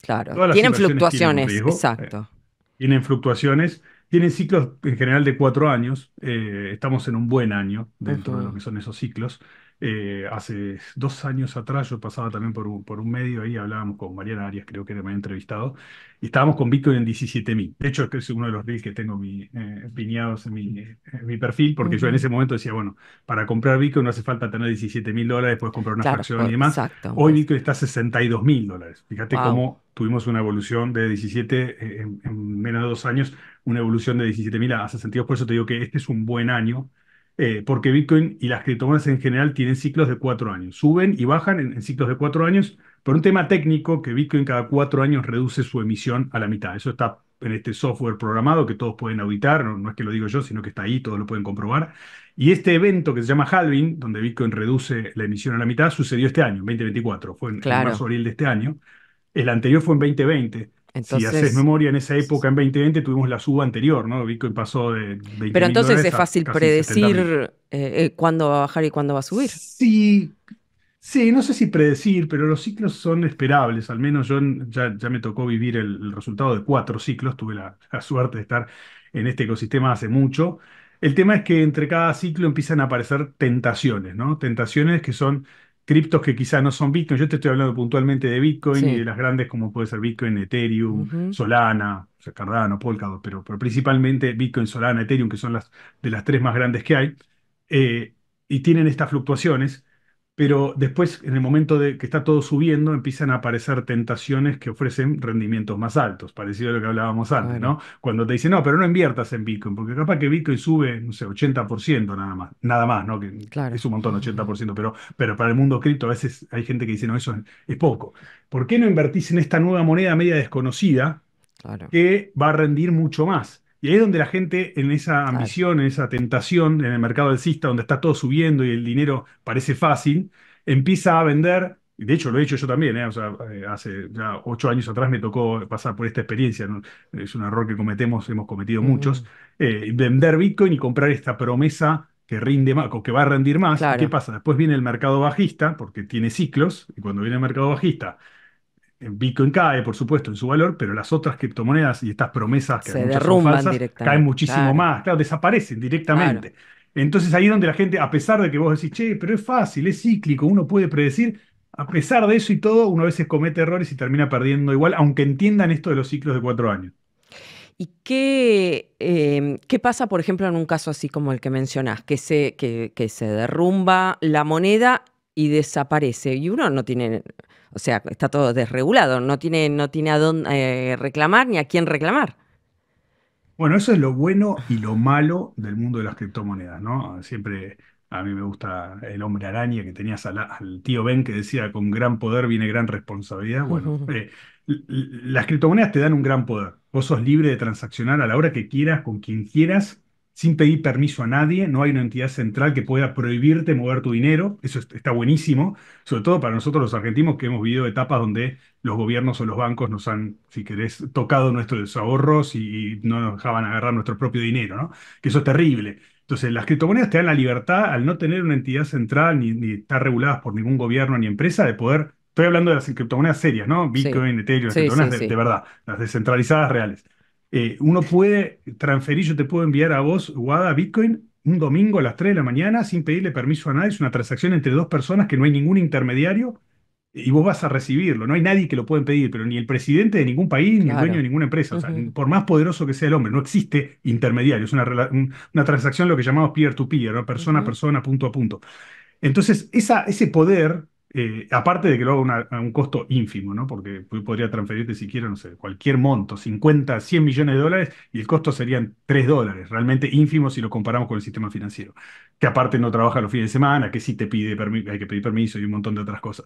claro, todas las tienen inversiones fluctuaciones, riesgo, exacto. tienen fluctuaciones, tienen ciclos en general de cuatro años. eh, estamos en un buen año dentro de lo que son esos ciclos. Eh, hace dos años atrás yo pasaba también por un, por un medio ahí, hablábamos con Mariana Arias, creo que me había entrevistado, y estábamos con Bitcoin en 17.000. De hecho, es uno de los reels que tengo mi, eh, piñados en mi, en mi perfil, porque yo en ese momento decía, bueno, para comprar Bitcoin no hace falta tener 17.000 dólares, puedes comprar una Claro, fracción y demás. exacto. Hoy Bitcoin está a 62 mil dólares. Fíjate Wow. cómo tuvimos una evolución de 17 eh, en, en menos de dos años, una evolución de 17 mil a 62. Por eso te digo que este es un buen año, eh, porque Bitcoin y las criptomonedas en general tienen ciclos de cuatro años. Suben y bajan en, en ciclos de cuatro años por un tema técnico que Bitcoin cada cuatro años reduce su emisión a la mitad. Eso está en este software programado que todos pueden auditar, no, no es que lo digo yo, sino que está ahí, todos lo pueden comprobar. Y este evento que se llama halving, donde Bitcoin reduce la emisión a la mitad, sucedió este año, en 2024. Fue en, en Claro. marzo, abril de este año. El anterior fue en 2020. Entonces- si haces memoria, en esa época, en 2020, tuvimos la suba anterior, ¿no? Bitcoin pasó de 20 Pero entonces es fácil predecir 70.000. eh, eh, cuándo va a bajar y cuándo va a subir. Sí, sí, no sé si predecir, pero los ciclos son esperables. Al menos yo ya, ya me tocó vivir el, el resultado de cuatro ciclos. Tuve la, la suerte de estar en este ecosistema hace mucho. El tema es que entre cada ciclo empiezan a aparecer tentaciones, ¿no? Tentaciones que son criptos que quizás no son Bitcoin. Yo te estoy hablando puntualmente de Bitcoin Sí. y de las grandes como puede ser Bitcoin, Ethereum. Solana, o sea, Cardano, Polkadot, pero, pero principalmente Bitcoin, Solana, Ethereum, que son las de las tres más grandes que hay. Eh, y tienen estas fluctuaciones. Pero después, en el momento de que está todo subiendo, empiezan a aparecer tentaciones que ofrecen rendimientos más altos, parecido a lo que hablábamos antes. ¿no? Cuando te dicen, no, pero no inviertas en Bitcoin, porque capaz que Bitcoin sube, no sé, 80% nada más, nada más, ¿no? Que Claro. es un montón, 80%, pero, pero para el mundo cripto a veces hay gente que dice, no, eso es, es poco. ¿Por qué no invertís en esta nueva moneda media desconocida? Claro. que va a rendir mucho más. Y ahí es donde la gente, en esa ambición, en esa tentación, en el mercado alcista, donde está todo subiendo y el dinero parece fácil, empieza a vender. De hecho, lo he hecho yo también, ¿eh? O sea, eh, hace ya ocho años atrás me tocó pasar por esta experiencia. ¿no? Es un error que cometemos, hemos cometido muchos. eh, vender Bitcoin y comprar esta promesa que rinde más, o que va a rendir más. ¿Y Claro. ¿Qué pasa? Después viene el mercado bajista, porque tiene ciclos, y cuando viene el mercado bajista, Bitcoin cae, por supuesto, en su valor, pero las otras criptomonedas y estas promesas que Se derrumban falsas, directamente, caen muchísimo claro. más, claro, desaparecen directamente. Entonces ahí es donde la gente, a pesar de que vos decís, che, pero es fácil, es cíclico, uno puede predecir, a pesar de eso y todo, uno a veces comete errores y termina perdiendo igual, aunque entiendan esto de los ciclos de cuatro años. ¿Y qué, eh, qué pasa, por ejemplo, en un caso así como el que mencionás, que se, que, que se derrumba la moneda y desaparece? Y uno no tiene, o sea, está todo desregulado, no tiene, no tiene a dónde eh, reclamar ni a quién reclamar. Bueno, eso es lo bueno y lo malo del mundo de las criptomonedas, ¿no? Siempre a mí me gusta el hombre araña que tenías al, al tío Ben que decía, con gran poder viene gran responsabilidad. Bueno, eh, las criptomonedas te dan un gran poder. Vos sos libre de transaccionar a la hora que quieras, con quien quieras, sin pedir permiso a nadie. No hay una entidad central que pueda prohibirte mover tu dinero. Eso es- está buenísimo, sobre todo para nosotros los argentinos que hemos vivido etapas donde los gobiernos o los bancos nos han, si querés, tocado nuestros ahorros y, no nos dejaban agarrar nuestro propio dinero, ¿no? Que eso es terrible. Entonces, las criptomonedas te dan la libertad, al no tener una entidad central ni, ni estar reguladas por ningún gobierno ni empresa, de poder. Estoy hablando de las criptomonedas serias, ¿no? Sí. Bitcoin, Ethereum, las Sí, criptomonedas sí, de, de verdad, las descentralizadas reales. Eh, uno puede transferir, yo te puedo enviar a vos, Wada, Bitcoin, un domingo a las 3 de la mañana sin pedirle permiso a nadie. Es una transacción entre dos personas que no hay ningún intermediario y vos vas a recibirlo. No hay nadie que lo pueda pedir, pero ni el presidente de ningún país, ni el dueño de ninguna empresa. O sea, Ujú. por más poderoso que sea el hombre, no existe intermediario. Es una, una transacción lo que llamamos peer-to-peer, ¿no? persona a persona, punto a punto. Entonces, esa, ese poder, eh, aparte de que lo una- a un costo ínfimo, ¿no? Porque podría transferirte siquiera, no sé, cualquier monto, 50, 100 millones de dólares, y el costo serían 3 dólares, realmente ínfimo si lo comparamos con el sistema financiero. Que aparte no trabaja los fines de semana, que sí te pide hay que pedir permiso y un montón de otras cosas.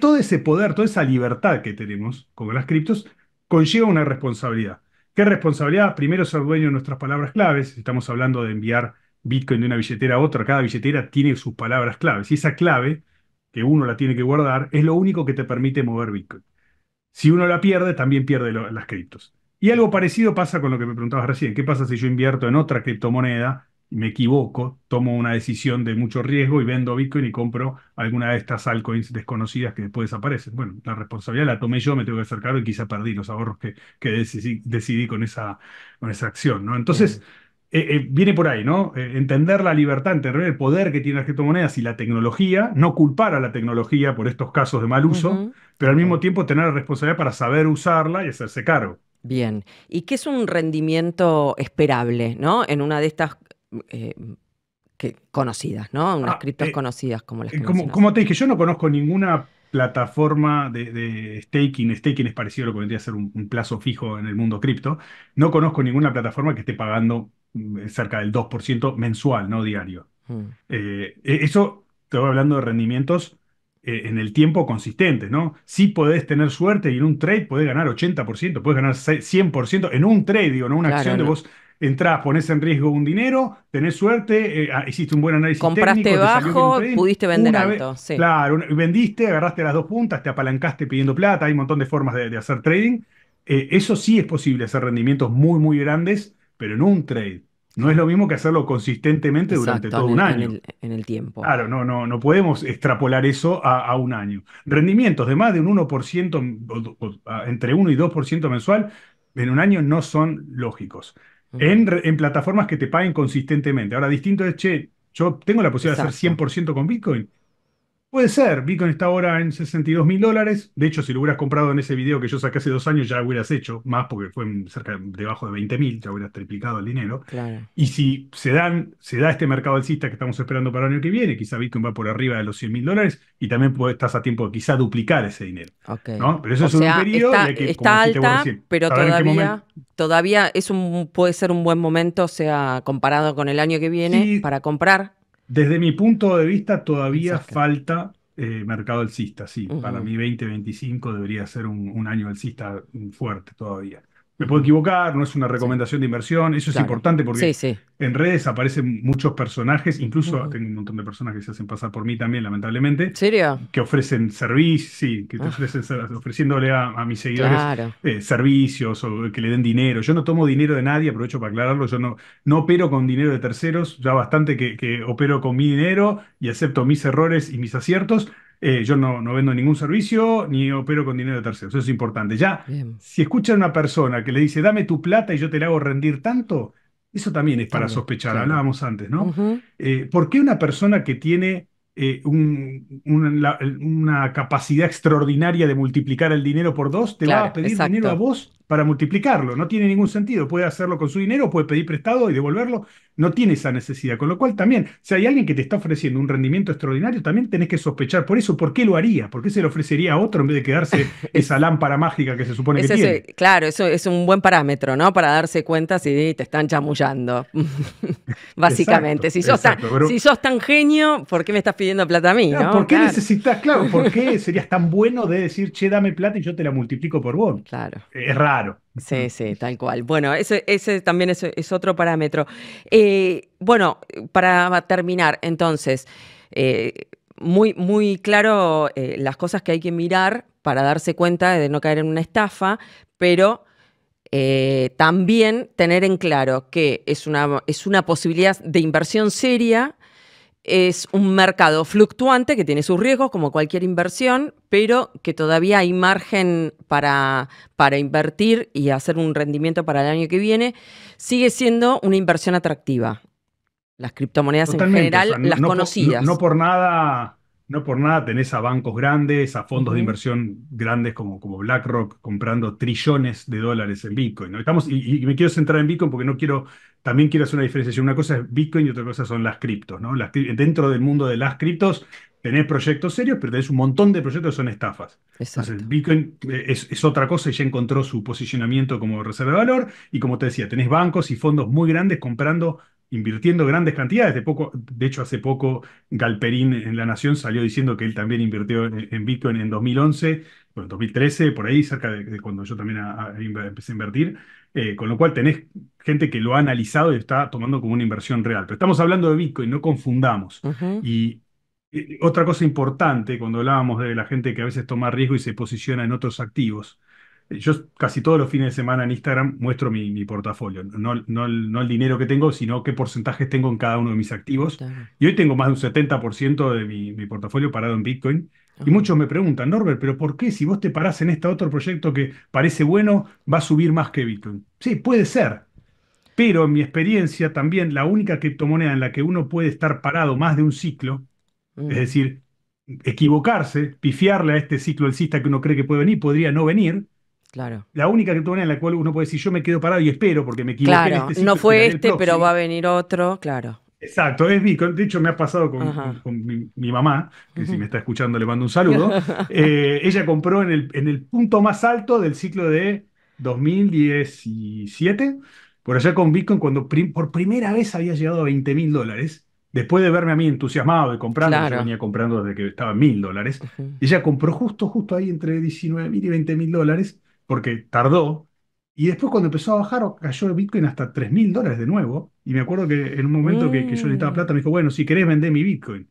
Todo ese poder, toda esa libertad que tenemos con las criptos, conlleva una responsabilidad. ¿Qué responsabilidad? Primero, ser dueño de nuestras palabras claves. Si Estamos hablando de enviar Bitcoin de una billetera a otra. Cada billetera tiene sus palabras claves. Y esa clave, que uno la tiene que guardar, es lo único que te permite mover Bitcoin. Si uno la pierde, también pierde las criptos. Y algo parecido pasa con lo que me preguntabas recién. ¿Qué pasa si yo invierto en otra criptomoneda y me equivoco, tomo una decisión de mucho riesgo y vendo Bitcoin y compro alguna de estas altcoins desconocidas que después desaparecen? Bueno, la responsabilidad la tomé yo, me tengo que hacer cargo y quizá perdí los ahorros que, que decidí, decidí con esa, con esa acción, ¿no? Entonces, eh, eh, viene por ahí, ¿no? Eh, entender la libertad, entender el poder que tienen las criptomonedas y la tecnología, no culpar a la tecnología por estos casos de mal uso, pero al mismo tiempo tener la responsabilidad para saber usarla y hacerse cargo. Bien. ¿Y qué es un rendimiento esperable, ¿no? En una de estas que- conocidas, ¿no? Unas Ah, criptos conocidas como las que Como, te dije, yo no conozco ninguna plataforma de, de staking. Staking es parecido a lo que vendría a ser un, un plazo fijo en el mundo cripto. No conozco ninguna plataforma que esté pagando cerca del 2% mensual, no diario. Mm. Eh, eh, eso, te voy hablando de rendimientos eh, en el tiempo consistentes, ¿no? Sí podés tener suerte y en un trade podés ganar 80%, podés ganar se- 100% en un trade, digo, no una Claro, acción de vos entrás, ponés en riesgo un dinero, tenés suerte, eh, ah, hiciste un buen análisis Compraste técnico, bajo, pudiste vender una alto, sí. Claro, vendiste, agarraste las dos puntas, te apalancaste pidiendo plata, hay un montón de formas de, de hacer trading. Eh, eso sí es posible, hacer rendimientos muy, muy grandes, pero en un trade. No es lo mismo que hacerlo consistentemente durante todo un año. En el, en el tiempo. Claro, no, no, no podemos extrapolar eso a, a un año. Rendimientos de más de un 1%, o- o- a- entre 1 y 2% mensual, en un año no son lógicos. En, en plataformas que te paguen consistentemente. Ahora, distinto es, che, yo tengo la posibilidad de hacer 100% con Bitcoin. Puede ser, Bitcoin está ahora en 62 mil dólares. De hecho, si lo hubieras comprado en ese video que yo saqué hace dos años, ya hubieras hecho más porque fue cerca debajo de 20 mil, ya hubieras triplicado el dinero. Claro. Y si se, dan, se da este mercado alcista que estamos esperando para el año que viene, quizá Bitcoin va por arriba de los 100 mil dólares y también estás a tiempo de quizá duplicar ese dinero. Ok. ¿no? Pero eso O es un periodo está, hay que, está alta, recién, pero todavía, todavía es un, puede ser un buen momento, o sea, comparado con el año que viene, Sí. para comprar. Desde mi punto de vista, todavía Exacto. falta eh, mercado alcista, sí. Para mí 2025 debería ser un, un año alcista fuerte todavía. Me puedo equivocar, no es una recomendación de inversión, eso es importante porque Sí, sí. en redes aparecen muchos personajes, incluso tengo un montón de personas que se hacen pasar por mí también, lamentablemente, ¿En serio? que ofrecen servicios, sí, que te Ah. ofrecen, ofreciéndole a, a mis seguidores Claro. eh, servicios o que le den dinero. Yo no tomo dinero de nadie, aprovecho para aclararlo, yo no, no opero con dinero de terceros, ya bastante que, que opero con mi dinero y acepto mis errores y mis aciertos. Eh, yo no, no vendo ningún servicio ni opero con dinero de terceros, eso es importante. Ya, Bien. si escuchan a una persona que le dice, dame tu plata y yo te la hago rendir tanto, eso también es para También, sospechar, claro. hablábamos antes, ¿no? Eh, ¿por qué una persona que tiene eh, un- una, la- una capacidad extraordinaria de multiplicar el dinero por dos te va a pedir exacto. dinero a vos para multiplicarlo? No tiene ningún sentido. Puede hacerlo con su dinero, puede pedir prestado y devolverlo. No tiene esa necesidad. Con lo cual también, si hay alguien que te está ofreciendo un rendimiento extraordinario, también tenés que sospechar por eso. ¿Por qué lo haría? ¿Por qué se lo ofrecería a otro en vez de quedarse esa lámpara mágica que se supone que Ese es, tiene? claro, eso es un buen parámetro, ¿no? Para darse cuenta si te están chamullando. Básicamente. si, sos exacto, tan, pero- si sos tan genio, ¿por qué me estás pidiendo plata a mí? Claro, ¿no? ¿Por qué Claro. necesitas, claro, por qué serías tan bueno de decir, che, dame plata y yo te la multiplico por vos? Claro. Es raro. Sí, sí, tal cual. Bueno, ese, ese también es, es otro parámetro. Eh, bueno, para terminar, entonces, eh, muy, muy claro eh, las cosas que hay que mirar para darse cuenta de no caer en una estafa, pero también tener en claro que es una, es una posibilidad de inversión seria. Es un mercado fluctuante que tiene sus riesgos, como cualquier inversión, pero que todavía hay margen para, para invertir y hacer un rendimiento para el año que viene. Sigue siendo una inversión atractiva. Las criptomonedas Totalmente, en general, o sea, no- las no por- conocidas. No, no por nada, no por nada tenés a bancos grandes, a fondos de inversión grandes como, como BlackRock comprando trillones de dólares en Bitcoin. ¿no? Estamos, y, y me quiero centrar en Bitcoin porque no quiero, también quiero hacer una diferenciación. Una cosa es Bitcoin y otra cosa son las criptos. ¿no? Las dentro del mundo de las criptos tenés proyectos serios, pero tenés un montón de proyectos que son estafas. Exacto. Entonces, Bitcoin eh, es, es otra cosa y ya encontró su posicionamiento como reserva de valor. Y como te decía, tenés bancos y fondos muy grandes comprando, invirtiendo grandes cantidades. De, poco, de hecho, hace poco Galperín en La Nación salió diciendo que él también invirtió en, en Bitcoin en 2011, bueno, 2013, por ahí, cerca de, de cuando yo también a- a- inver- empecé a invertir. Eh, con lo cual tenés gente que lo ha analizado y está tomando como una inversión real. Pero estamos hablando de Bitcoin, no confundamos. Y eh, otra cosa importante, cuando hablábamos de la gente que a veces toma riesgo y se posiciona en otros activos, yo casi todos los fines de semana en Instagram muestro mi, mi portafolio, no, no el, no el dinero que tengo, sino qué porcentajes tengo en cada uno de mis activos. Claro. Y hoy tengo más de un 70% de mi, mi portafolio parado en Bitcoin. Y Ajá. muchos me preguntan, Norbert, ¿pero por qué si vos te parás en este otro proyecto que parece bueno, va a subir más que Bitcoin? Sí, puede ser. Pero en mi experiencia también la única criptomoneda en la que uno puede estar parado más de un ciclo Mm. es decir, equivocarse, pifiarle a este ciclo alcista que uno cree que puede venir, podría no venir. Claro. La única criptomoneda en la cual uno puede decir, yo me quedo parado y espero porque me equivoqué en Claro, este ciclo. no fue este, pero próximo". va a venir otro, claro. Exacto, es Bitcoin. De hecho, me ha pasado con, Ajá. con- con mi, mi mamá, que si me está escuchando le mando un saludo. Eh, ella compró en el, en el punto más alto del ciclo de 2017, por allá con Bitcoin, cuando prim- por primera vez había llegado a 20 mil dólares. Después de verme a mí entusiasmado de comprando, Claro. yo venía comprando desde que estaba en mil dólares. Ella compró justo, justo ahí entre 19 mil y 20 mil dólares, porque tardó. Y después cuando empezó a bajar, cayó el Bitcoin hasta 3 mil dólares de nuevo. Y me acuerdo que en un momento que, que yo necesitaba Mm. plata, me dijo, bueno, si querés vender mi Bitcoin.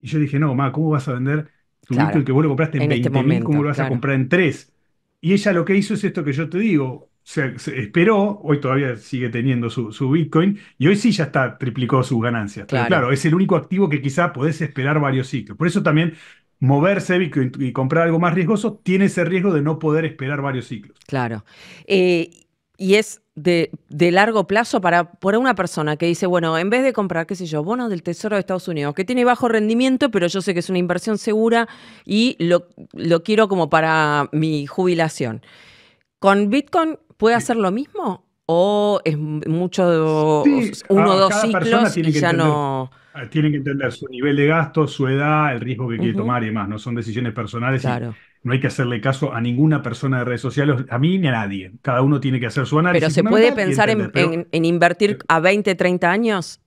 Y yo dije, no, ma, ¿cómo vas a vender tu Claro, Bitcoin que vos lo compraste en, en este 20 mil? ¿Cómo lo vas claro. a comprar en 3? Y ella lo que hizo es esto que yo te digo. Se, se esperó, hoy todavía sigue teniendo su, su Bitcoin, y hoy sí ya está, triplicó sus ganancias. Pero claro, es el único activo que quizá podés esperar varios ciclos. Por eso también moverse y comprar algo más riesgoso tiene ese riesgo de no poder esperar varios ciclos. Claro. Eh, y es de, de largo plazo para, para una persona que dice, bueno, en vez de comprar, qué sé yo, bonos del Tesoro de Estados Unidos, que tiene bajo rendimiento, pero yo sé que es una inversión segura y lo, lo quiero como para mi jubilación. ¿Con Bitcoin puede hacer lo mismo? ¿O es mucho, Sí, uno o dos ciclos y ya entender. no... Ah, Tienen que entender su nivel de gasto, su edad, el riesgo que quiere tomar y demás. No son decisiones personales y Claro. no hay que hacerle caso a ninguna persona de redes sociales, a mí ni a nadie. Cada uno tiene que hacer su análisis. Pero se puede y pensar en, entender. Pero en- en invertir a 20, 30 años.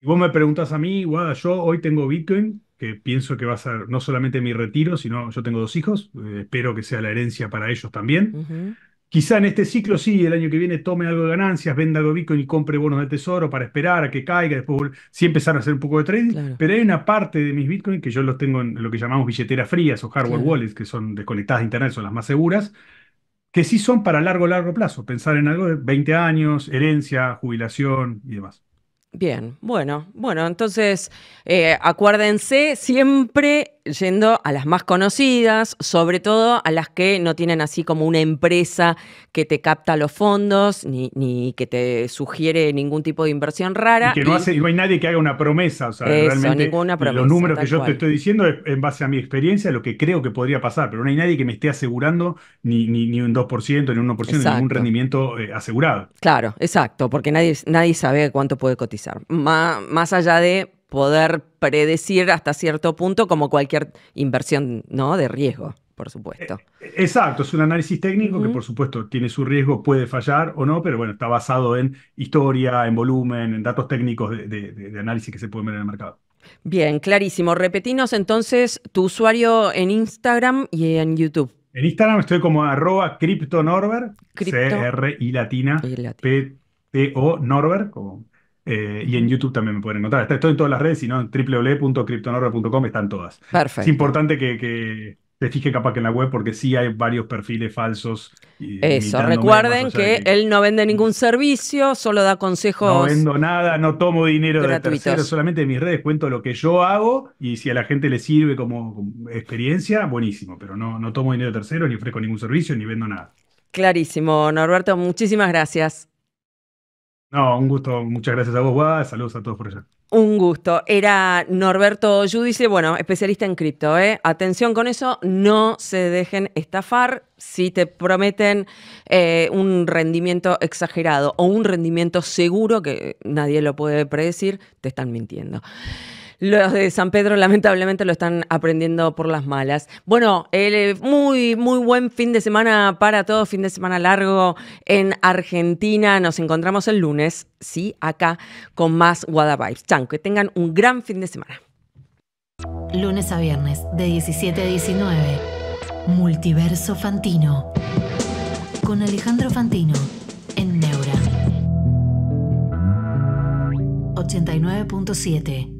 si vos me preguntás a mí, Guada, yo hoy tengo Bitcoin, que pienso que va a ser no solamente mi retiro, sino yo tengo dos hijos, eh, espero que sea la herencia para ellos también. Quizá en este ciclo sí, el año que viene tome algo de ganancias, venda algo de Bitcoin y compre bonos de tesoro para esperar a que caiga, después sí empezar a hacer un poco de trading, Claro. pero hay una parte de mis Bitcoin que yo los tengo en lo que llamamos billeteras frías o hardware Claro. wallets, que son desconectadas de internet, son las más seguras, que sí son para largo, largo plazo, pensar en algo de 20 años, herencia, jubilación y demás. Bien, bueno, bueno, entonces eh, acuérdense siempre yendo a las más conocidas, sobre todo a las que no tienen así como una empresa que te capta los fondos ni, ni que te sugiere ningún tipo de inversión rara. Y que no, hace, y no hay nadie que haga una promesa, o sea, Eso, realmente ninguna promesa, los números que yo cual. te estoy diciendo es en base a mi experiencia, lo que creo que podría pasar, pero no hay nadie que me esté asegurando ni, ni, ni un 2%, ni un 1%, ni ningún Exacto. rendimiento eh, asegurado. Claro, exacto, porque nadie, nadie sabe cuánto puede cotizar. Má- más allá de poder predecir hasta cierto punto, como cualquier inversión ¿no? de riesgo, por supuesto. Exacto, es un análisis técnico que por supuesto tiene su riesgo, puede fallar o no, pero bueno, está basado en historia, en volumen, en datos técnicos de, de- de- de análisis que se pueden ver en el mercado. Bien, clarísimo. Repetinos entonces tu usuario en Instagram y en YouTube. En Instagram estoy como arroba CryptoNorber, Cripto- C-R-I latina, Y la- P-T-O Norber, como, eh, y en YouTube también me pueden encontrar. Está, estoy en todas las redes, si no, en www.cryptonorber.com están todas. Es Perfecto. importante que, que te fijes capaz que en la web, porque sí hay varios perfiles falsos. Eso, recuerden que él no vende ningún servicio, solo da No consejos. vendo nada, no tomo dinero de terceros, solamente en mis redes cuento lo que yo hago y si a la gente le sirve como, como experiencia, buenísimo, pero no, no tomo dinero de terceros, ni ofrezco ningún servicio, ni vendo nada. Clarísimo, Norberto, muchísimas gracias. No, un gusto, muchas gracias a vos, Guada, saludos a todos por allá. Un gusto. Era Norberto Yudice, bueno, especialista en cripto. ¿eh? Atención con eso, no se dejen estafar. Si te prometen eh, un rendimiento exagerado o un rendimiento seguro, que nadie lo puede predecir, te están mintiendo. Los de San Pedro lamentablemente lo están aprendiendo por las malas. Bueno, eh, muy, muy buen fin de semana para todos, fin de semana largo en Argentina. Nos encontramos el lunes, sí, acá con más Wada Vibes. Chan, que tengan un gran fin de semana. Lunes a viernes, de 17 a 19. Multiverso Fantino. Con Alejandro Fantino, en Neura. 89.7.